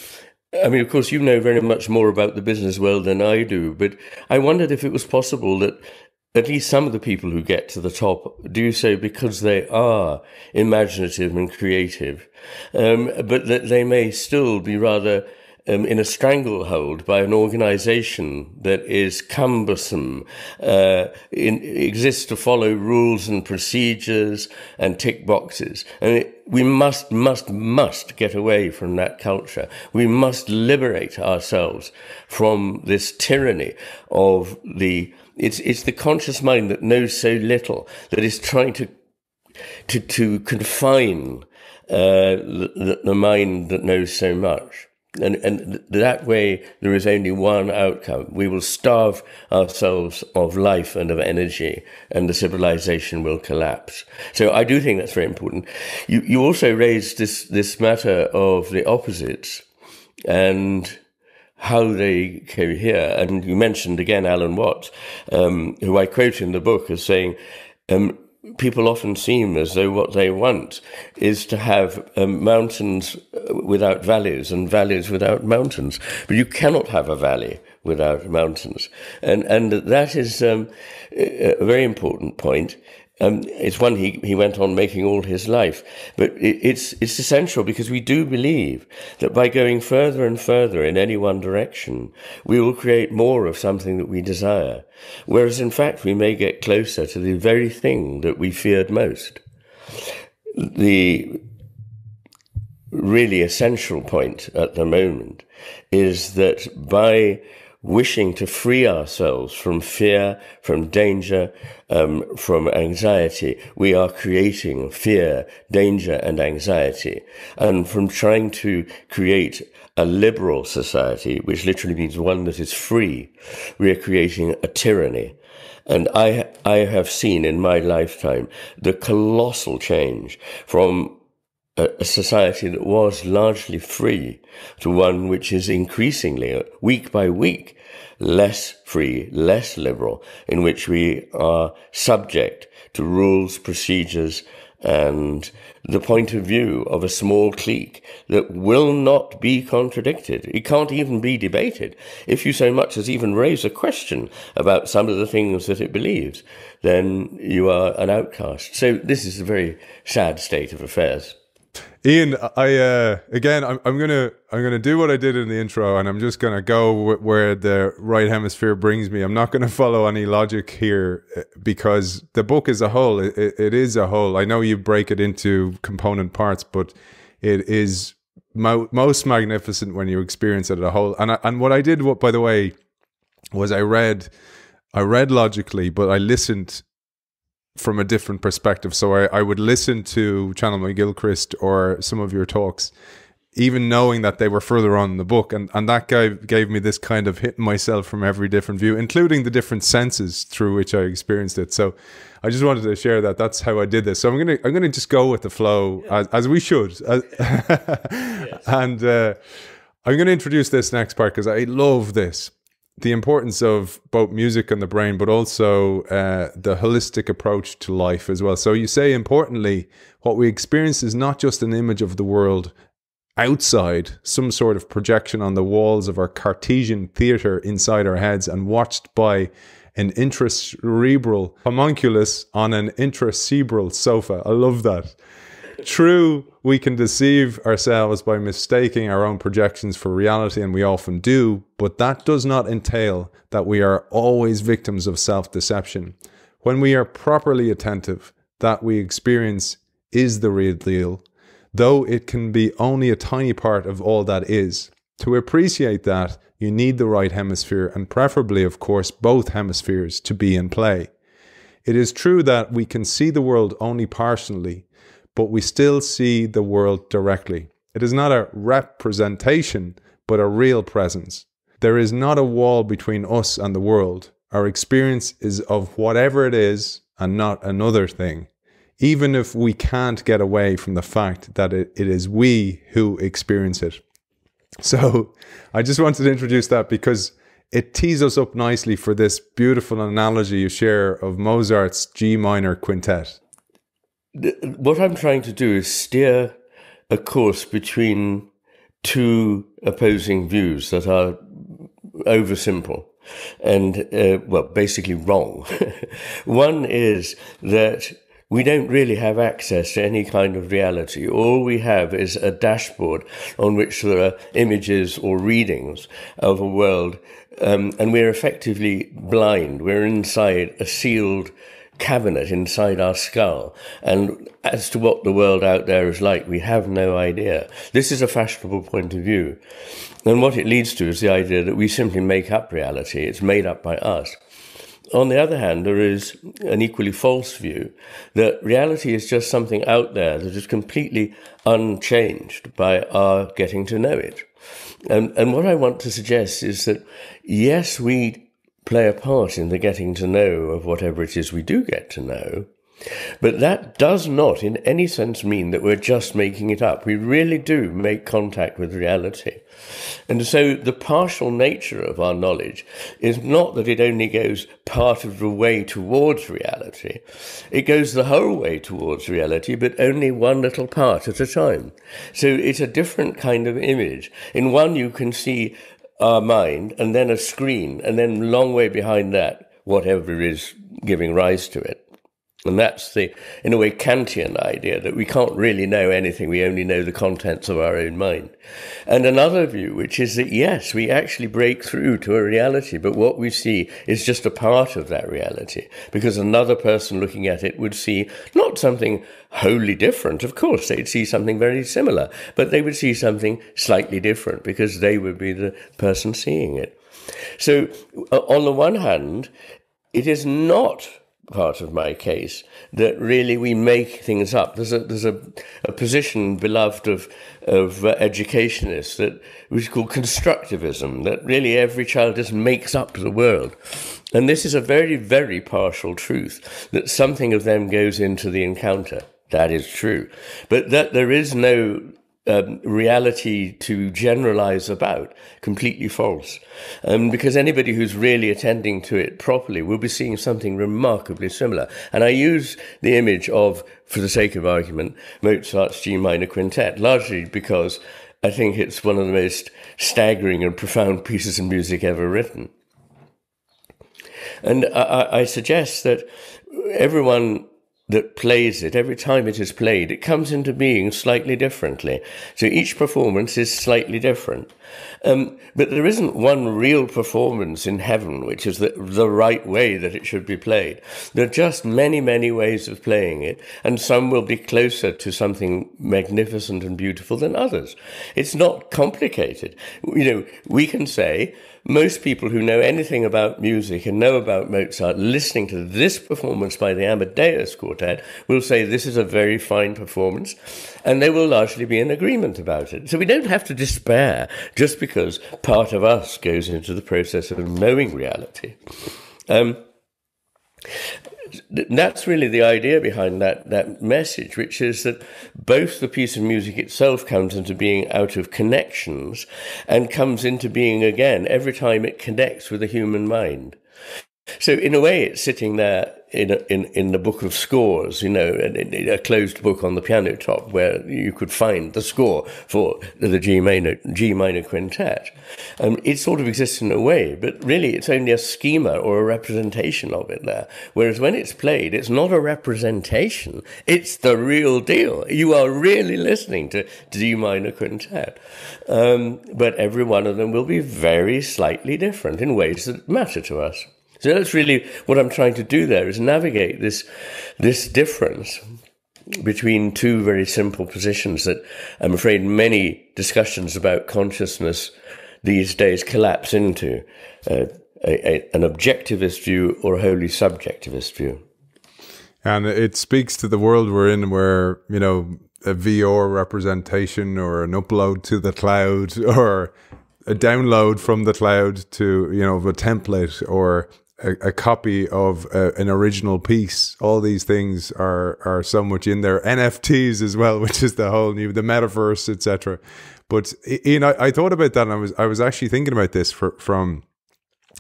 Speaker 3: I mean, of course, you know very much more about the business world than I do, but I wondered if it was possible that at least some of the people who get to the top do so because they are imaginative and creative, um, but that they may still be rather um, in a stranglehold by an organization that is cumbersome, uh, in, exists to follow rules and procedures and tick boxes. And it, we must, must, must get away from that culture. We must liberate ourselves from this tyranny of the, it's, it's the conscious mind that knows so little, that is trying to, to, to confine uh, the, the mind that knows so much. And, and that way, there is only one outcome. We will starve ourselves of life and of energy, and the civilization will collapse. So I do think that's very important. You, you also raised this, this matter of the opposites and how they came here. And you mentioned again Alan Watts, um, who I quote in the book as saying, um, people often seem as though what they want is to have um, mountains uh, without valleys and valleys without mountains. But you cannot have a valley without mountains. And, and that is um, a very important point. Um, it's one he, he went on making all his life. But it, it's, it's essential because we do believe that by going further and further in any one direction, we will create more of something that we desire. Whereas in fact, we may get closer to the very thing that we feared most. The really essential point at the moment is that by wishing to free ourselves from fear, from danger, um, from anxiety. We are creating fear, danger, and anxiety. And from trying to create a liberal society, which literally means one that is free, we are creating a tyranny. And I, I have seen in my lifetime the colossal change from a, society that was largely free to one which is increasingly, week by week, less free, less liberal, in which we are subject to rules, procedures, and the point of view of a small clique that will not be contradicted. It can't even be debated. If you so much as even raise a question about some of the things that it believes, then you are an outcast. So this is a very sad state of affairs.
Speaker 2: Iain, I uh, again, I'm, I'm gonna I'm gonna do what I did in the intro, and I'm just gonna go where the right hemisphere brings me. I'm not gonna follow any logic here uh, because the book as a whole, it, it is a whole. I know you break it into component parts, but it is mo- most magnificent when you experience it as a whole. And I, and what I did, what by the way, was I read I read logically, but I listened from a different perspective. So I, I would listen to Channel McGilchrist or some of your talks, even knowing that they were further on in the book. And, and that guy gave me this kind of hitting myself from every different view, including the different senses through which I experienced it. So I just wanted to share that. That's how I did this. So I'm gonna I'm gonna just go with the flow yeah. as, as we should. As, yes. And uh, I'm gonna introduce this next part because I love this the importance of both music and the brain, but also uh, the holistic approach to life as well. So you say importantly, what we experience is not just an image of the world outside, some sort of projection on the walls of our Cartesian theater inside our heads, and watched by an intracerebral homunculus on an intracerebral sofa. I love that. True, we can deceive ourselves by mistaking our own projections for reality, and we often do, but that does not entail that we are always victims of self deception. When we are properly attentive, that we experience is the real deal, though it can be only a tiny part of all that is. To appreciate that, you need the right hemisphere, and preferably, of course, both hemispheres to be in play. It is true that we can see the world only partially, but we still see the world directly. It is not a representation, but a real presence. There is not a wall between us and the world. Our experience is of whatever it is and not another thing, even if we can't get away from the fact that it, it is we who experience it. So I just wanted to introduce that because it tees us up nicely for this beautiful analogy you share of Mozart's G minor quintet.
Speaker 3: What I'm trying to do is steer a course between two opposing views that are oversimple and, uh, well, basically wrong. One is that we don't really have access to any kind of reality. All we have is a dashboard on which there are images or readings of a world, um, and we're effectively blind. We're inside a sealed cabinet inside our skull. And as to what the world out there is like, we have no idea. This is a fashionable point of view. And what it leads to is the idea that we simply make up reality. It's made up by us. On the other hand, there is an equally false view that reality is just something out there that is completely unchanged by our getting to know it. And, and what I want to suggest is that yes, we play a part in the getting to know of whatever it is we do get to know. But that does not in any sense mean that we're just making it up. We really do make contact with reality. And so the partial nature of our knowledge is not that it only goes part of the way towards reality. It goes the whole way towards reality, but only one little part at a time. So it's a different kind of image. In one, you can see our mind, and then a screen, and then long way behind that, whatever is giving rise to it. And that's the, in a way, Kantian idea that we can't really know anything, we only know the contents of our own mind. And another view, which is that yes, we actually break through to a reality, but what we see is just a part of that reality, because another person looking at it would see not something wholly different. Of course, they'd see something very similar, but they would see something slightly different because they would be the person seeing it. So, on the one hand, it is not part of my case that really we make things up. There's a there's a, a position beloved of of uh, educationists that which is called constructivism. That really every child just makes up the world, and this is a very very partial truth that something of them goes into the encounter. That is true, but that there is no um, reality to generalize about completely false. Um, because anybody who's really attending to it properly will be seeing something remarkably similar. And I use the image of, for the sake of argument, Mozart's G minor quintet, largely because I think it's one of the most staggering and profound pieces of music ever written. And I, I suggest that everyone that plays it, every time it is played, it comes into being slightly differently. So each performance is slightly different. Um, but there isn't one real performance in heaven, which is the, the right way that it should be played. There are just many, many ways of playing it, and some will be closer to something magnificent and beautiful than others. It's not complicated. You know, we can say, most people who know anything about music and know about Mozart listening to this performance by the Amadeus Quartet will say this is a very fine performance, and they will largely be in agreement about it. So we don't have to despair just because part of us goes into the process of knowing reality. Um, that's really the idea behind that, that message, which is that both the piece of music itself comes into being out of connections and comes into being again every time it connects with the human mind. So in a way, it's sitting there in in in the book of scores, you know, a, a closed book on the piano top where you could find the score for the G minor G minor quintet. Um, it sort of exists in a way, but really it's only a schema or a representation of it there. Whereas when it's played, it's not a representation; it's the real deal. You are really listening to G minor quintet, um, but every one of them will be very slightly different in ways that matter to us. So that's really what I'm trying to do there is navigate this this difference between two very simple positions that I'm afraid many discussions about consciousness these days collapse into uh, a, a, an objectivist view or a wholly subjectivist view.
Speaker 2: And it speaks to the world we're in where, you know, a VR representation or an upload to the cloud or a download from the cloud to, you know, a template or a, a copy of a, an original piece. All these things are are so much in there. NFTs as well, which is the whole new the metaverse, etc. But you know, I, thought about that, and I was I was actually thinking about this for, from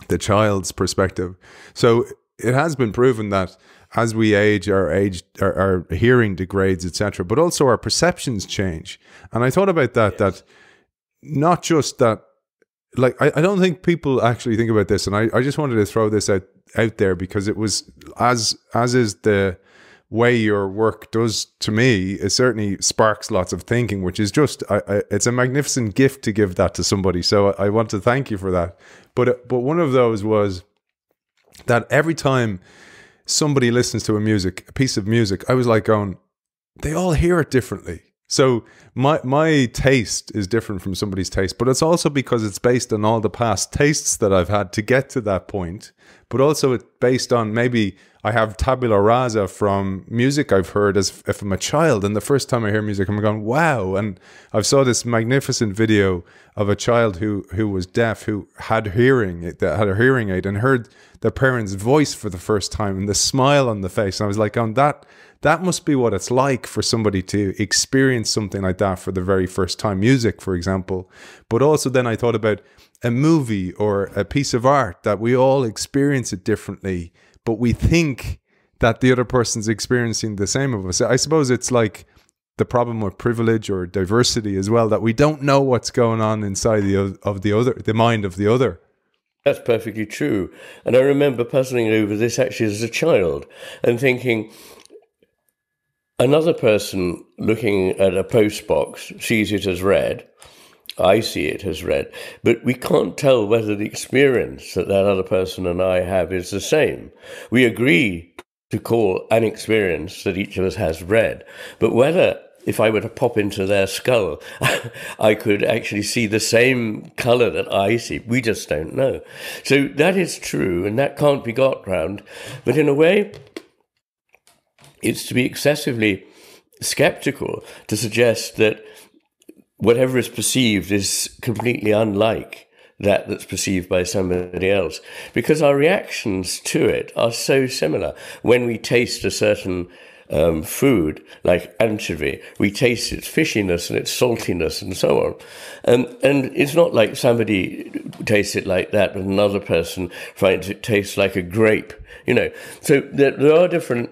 Speaker 2: the child's perspective. So it has been proven that as we age, our age, our, our hearing degrades, etc. But also our perceptions change. And I thought about that. Yes. That not just that like I, I don't think people actually think about this and I, I just wanted to throw this out out there because it was as as is the way your work does to me it certainly sparks lots of thinking which is just I, I, it's a magnificent gift to give that to somebody. So I, I want to thank you for that. But uh, but one of those was that every time somebody listens to a music a piece of music I was like going they all hear it differently so my my taste is different from somebody's taste, but it's also because it's based on all the past tastes that I've had to get to that point. But also it's based on maybe I have tabula rasa from music I've heard as if I'm a child, and the first time I hear music, I'm going wow. And I've saw this magnificent video of a child who who was deaf, who had hearing that had a hearing aid, and heard the parent's voice for the first time, and the smile on the face. And I was like, on that that must be what it's like for somebody to experience something like that for the very first time. Music, for example. But also, then I thought about a movie or a piece of art that we all experience it differently, but we think that the other person's experiencing the same of us. I suppose it's like the problem with privilege or diversity as well that we don't know what's going on inside the of the other the mind of the other.
Speaker 3: That's perfectly true. And I remember puzzling over this actually as a child and thinking, Another person looking at a postbox sees it as red. I see it as red, but we can't tell whether the experience that that other person and I have is the same. We agree to call an experience that each of us has red, but whether if I were to pop into their skull, I could actually see the same color that I see. We just don't know. So that is true, and that can't be got round. But in a way, it's to be excessively skeptical to suggest that whatever is perceived is completely unlike that that's perceived by somebody else. Because our reactions to it are so similar. When we taste a certain um, food like anchovy we taste its fishiness and its saltiness and so on. And and it's not like somebody tastes it like that and another person finds it tastes like a grape you know. So there, there are different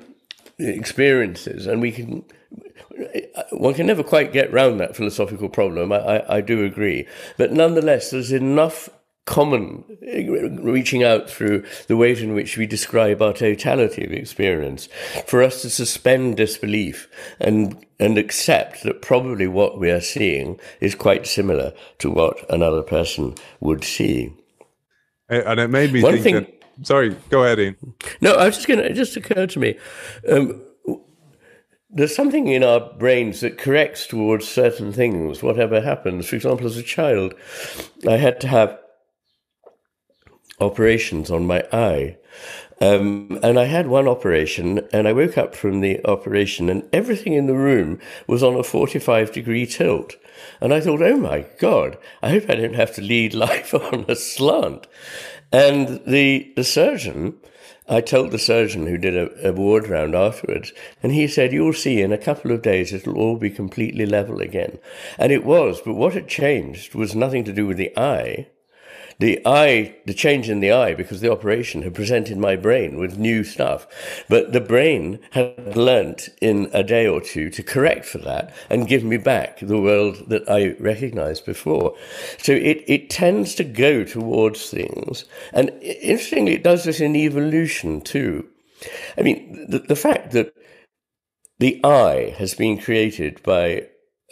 Speaker 3: experiences, and we can one can never quite get round that philosophical problem. I, I, I, do agree, but nonetheless, there's enough common reaching out through the ways in which we describe our totality of experience for us to suspend disbelief and and accept that probably what we are seeing is quite similar to what another person would see.
Speaker 2: And it made me One think thing, that Sorry, go ahead, Iain.
Speaker 3: No, I was just going to, it just occurred to me. Um, there's something in our brains that corrects towards certain things, whatever happens. For example, as a child, I had to have operations on my eye. Um, and I had one operation, and I woke up from the operation, and everything in the room was on a 45 degree tilt. And I thought, oh my God, I hope I don't have to lead life on a slant. And the, the surgeon, I told the surgeon who did a, a ward round afterwards, and he said, You'll see in a couple of days it'll all be completely level again. And it was, but what had changed was nothing to do with the eye the eye, the change in the eye, because the operation had presented my brain with new stuff. But the brain had learnt in a day or two to correct for that and give me back the world that I recognized before. So it, it tends to go towards things. And interestingly, it does this in evolution too. I mean, the, the fact that the eye has been created by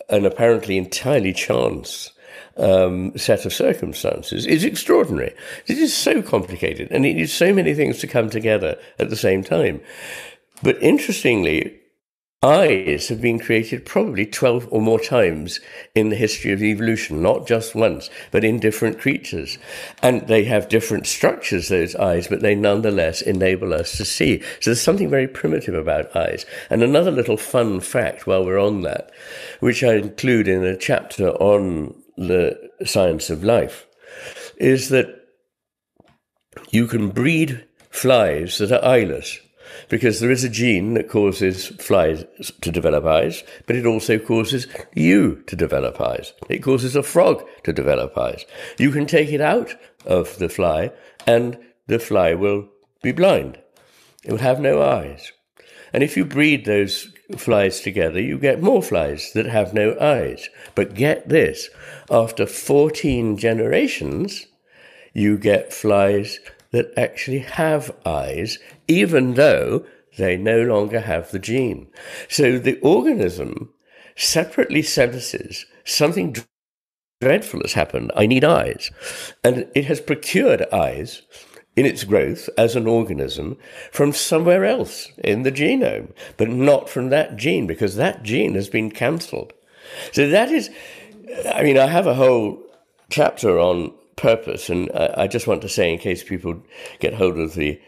Speaker 3: an apparently entirely chance um, set of circumstances is extraordinary. It is so complicated and it needs so many things to come together at the same time. But interestingly, eyes have been created probably 12 or more times in the history of evolution, not just once, but in different creatures. And they have different structures, those eyes, but they nonetheless enable us to see. So there's something very primitive about eyes. And another little fun fact while we're on that, which I include in a chapter on the science of life, is that you can breed flies that are eyeless because there is a gene that causes flies to develop eyes, but it also causes you to develop eyes. It causes a frog to develop eyes. You can take it out of the fly, and the fly will be blind. It will have no eyes. And if you breed those flies together, you get more flies that have no eyes. But get this after 14 generations, you get flies that actually have eyes, even though they no longer have the gene. So the organism separately senses something dreadful has happened. I need eyes. And it has procured eyes in its growth as an organism from somewhere else in the genome, but not from that gene because that gene has been cancelled. So that is, I mean, I have a whole chapter on purpose. And I, just want to say, in case people get hold of the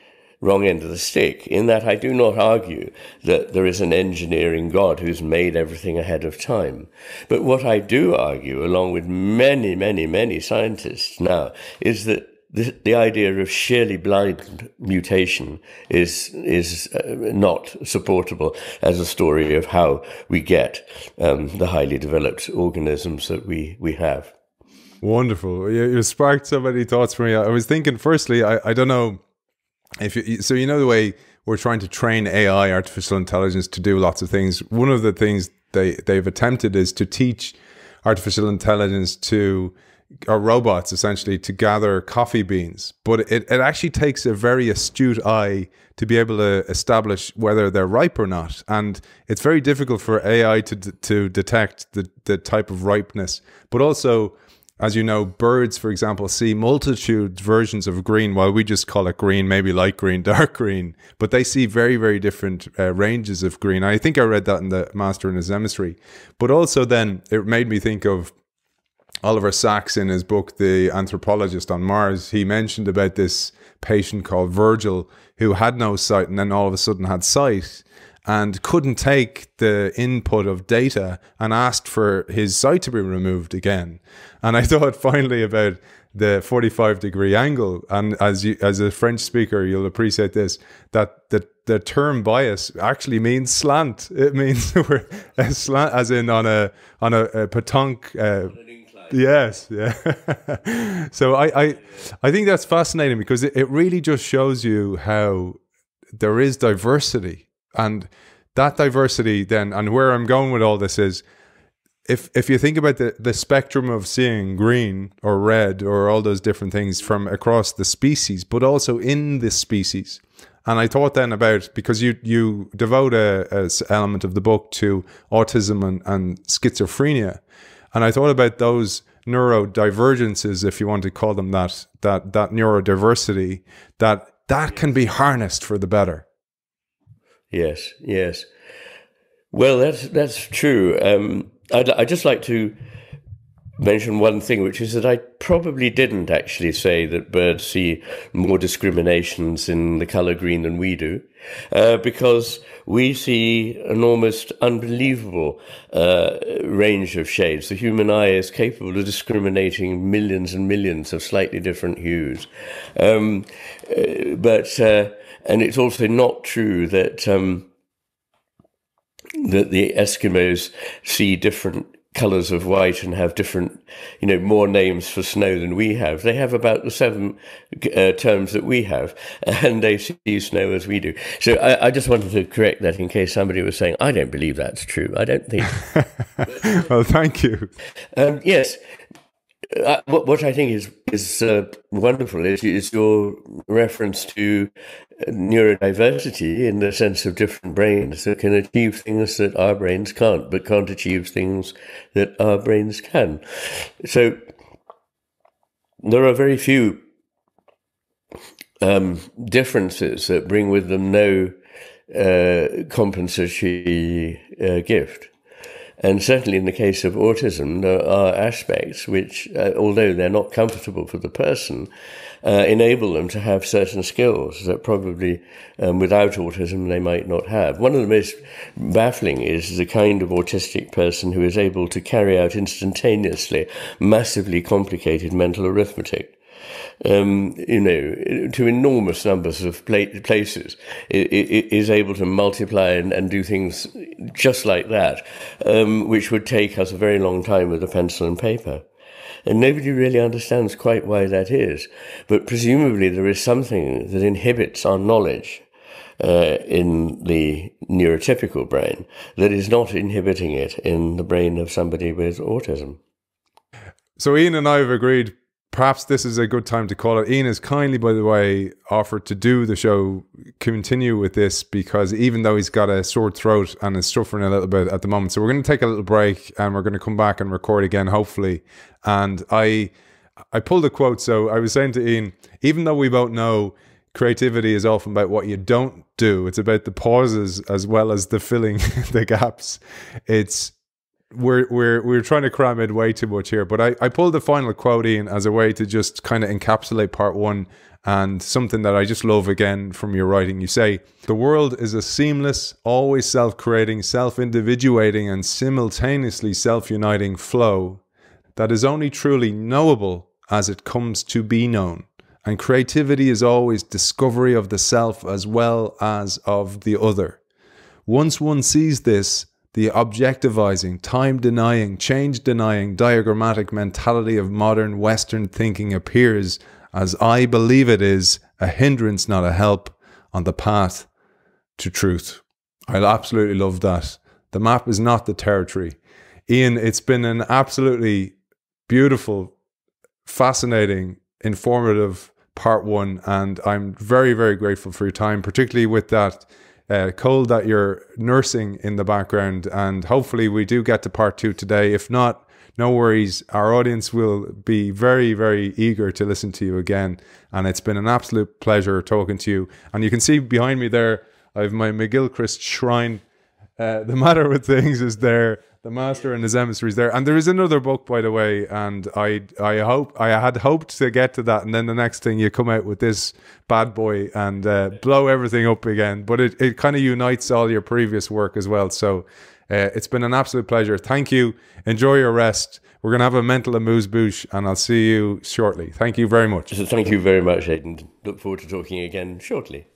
Speaker 3: wrong end of the stick, in that I do not argue that there is an engineering God who's made everything ahead of time. But what I do argue, along with many, many, many scientists now, is that the, the idea of sheerly blind mutation is is uh, not supportable as a story of how we get um, the highly developed organisms that we, we have.
Speaker 2: Wonderful. You, you sparked so many thoughts for me. I was thinking, firstly, I, I don't know if you, so you know the way we're trying to train AI, artificial intelligence, to do lots of things. One of the things they they've attempted is to teach artificial intelligence to or robots essentially to gather coffee beans. But it, it actually takes a very astute eye to be able to establish whether they're ripe or not. And it's very difficult for AI to to detect the, the type of ripeness. But also as you know, birds, for example, see multitude versions of green, while we just call it green, maybe light green, dark green, but they see very, very different uh, ranges of green. I think I read that in the Master and His Emissary. But also, then it made me think of Oliver Sacks in his book, The Anthropologist on Mars. He mentioned about this patient called Virgil who had no sight and then all of a sudden had sight and couldn't take the input of data and asked for his sight to be removed again. And I thought finally about the 45 degree angle. And as you, as a French speaker, you'll appreciate this, that the, the term bias actually means slant. It means we're slant as in on a, on a, a petanque, uh, Yes, yeah. so I, I, I think that's fascinating because it, it really just shows you how there is diversity and that diversity then and where i'm going with all this is if if you think about the, the spectrum of seeing green or red or all those different things from across the species but also in this species and i thought then about because you you devote a, a element of the book to autism and, and schizophrenia and i thought about those neurodivergences if you want to call them that that that neurodiversity that that can be harnessed for the better
Speaker 3: Yes, yes. Well, that's that's true. Um, I'd, I'd just like to mention one thing, which is that I probably didn't actually say that birds see more discriminations in the color green than we do, uh, because we see an almost unbelievable uh, range of shades. The human eye is capable of discriminating millions and millions of slightly different hues. Um, uh, but uh, and it's also not true that um, that the Eskimos see different colors of white and have different, you know, more names for snow than we have. They have about the seven uh, terms that we have, and they see snow as we do. So I, I, just wanted to correct that in case somebody was saying, I don't believe that's true. I don't think.
Speaker 2: well, thank you.
Speaker 3: Um, yes, uh, what, what I think is is uh, wonderful is, is your reference to neurodiversity in the sense of different brains that can achieve things that our brains can't, but can't achieve things that our brains can. So there are very few um, differences that bring with them no uh, compensatory uh, gift. And certainly in the case of autism, there are aspects which, uh, although they're not comfortable for the person, uh, enable them to have certain skills that probably um, without autism they might not have. One of the most baffling is the kind of autistic person who is able to carry out instantaneously massively complicated mental arithmetic um, you know, to enormous numbers of places, is able to multiply and, and, do things just like that, um, which would take us a very long time with a pencil and paper. And nobody really understands quite why that is. But presumably there is something that inhibits our knowledge uh, in the neurotypical brain that is not inhibiting it in the brain of somebody with autism.
Speaker 2: So Iain and I have agreed perhaps this is a good time to call it. Iain has kindly, by the way, offered to do the show, continue with this because even though he's got a sore throat and is suffering a little bit at the moment, so we're going to take a little break and we're going to come back and record again, hopefully. And I, I pulled a quote. So I was saying to Iain, even though we both know creativity is often about what you don't do, it's about the pauses as well as the filling the gaps. It's we're we're we're trying to cram in way too much here, but I, I pulled the final quote in as a way to just kind of encapsulate part one and something that I just love again from your writing. You say the world is a seamless, always self-creating, self-individuating, and simultaneously self-uniting flow that is only truly knowable as it comes to be known. And creativity is always discovery of the self as well as of the other. Once one sees this, the objectivizing, time denying, change denying, diagrammatic mentality of modern Western thinking appears, as I believe it is, a hindrance, not a help, on the path to truth. I absolutely love that. The map is not the territory. Iain, it's been an absolutely beautiful, fascinating, informative part one, and I'm very, very grateful for your time, particularly with that uh, cold that you're nursing in the background. And hopefully, we do get to part two today. If not, no worries. Our audience will be very, very eager to listen to you again. And it's been an absolute pleasure talking to you. And you can see behind me there, I have my McGilchrist shrine. Uh, the matter with things is there the master and his emissaries there. And there is another book by the way and i i hope i had hoped to get to that. And then the next thing you come out with this bad boy and uh, blow everything up again. But it, it kind of unites all your previous work as well. So uh, it's been an absolute pleasure. Thank you. Enjoy your rest. We're going to have a mental amuse bouche and i'll see you shortly. Thank you very much.
Speaker 3: Thank you very much aidan. Look forward to talking again shortly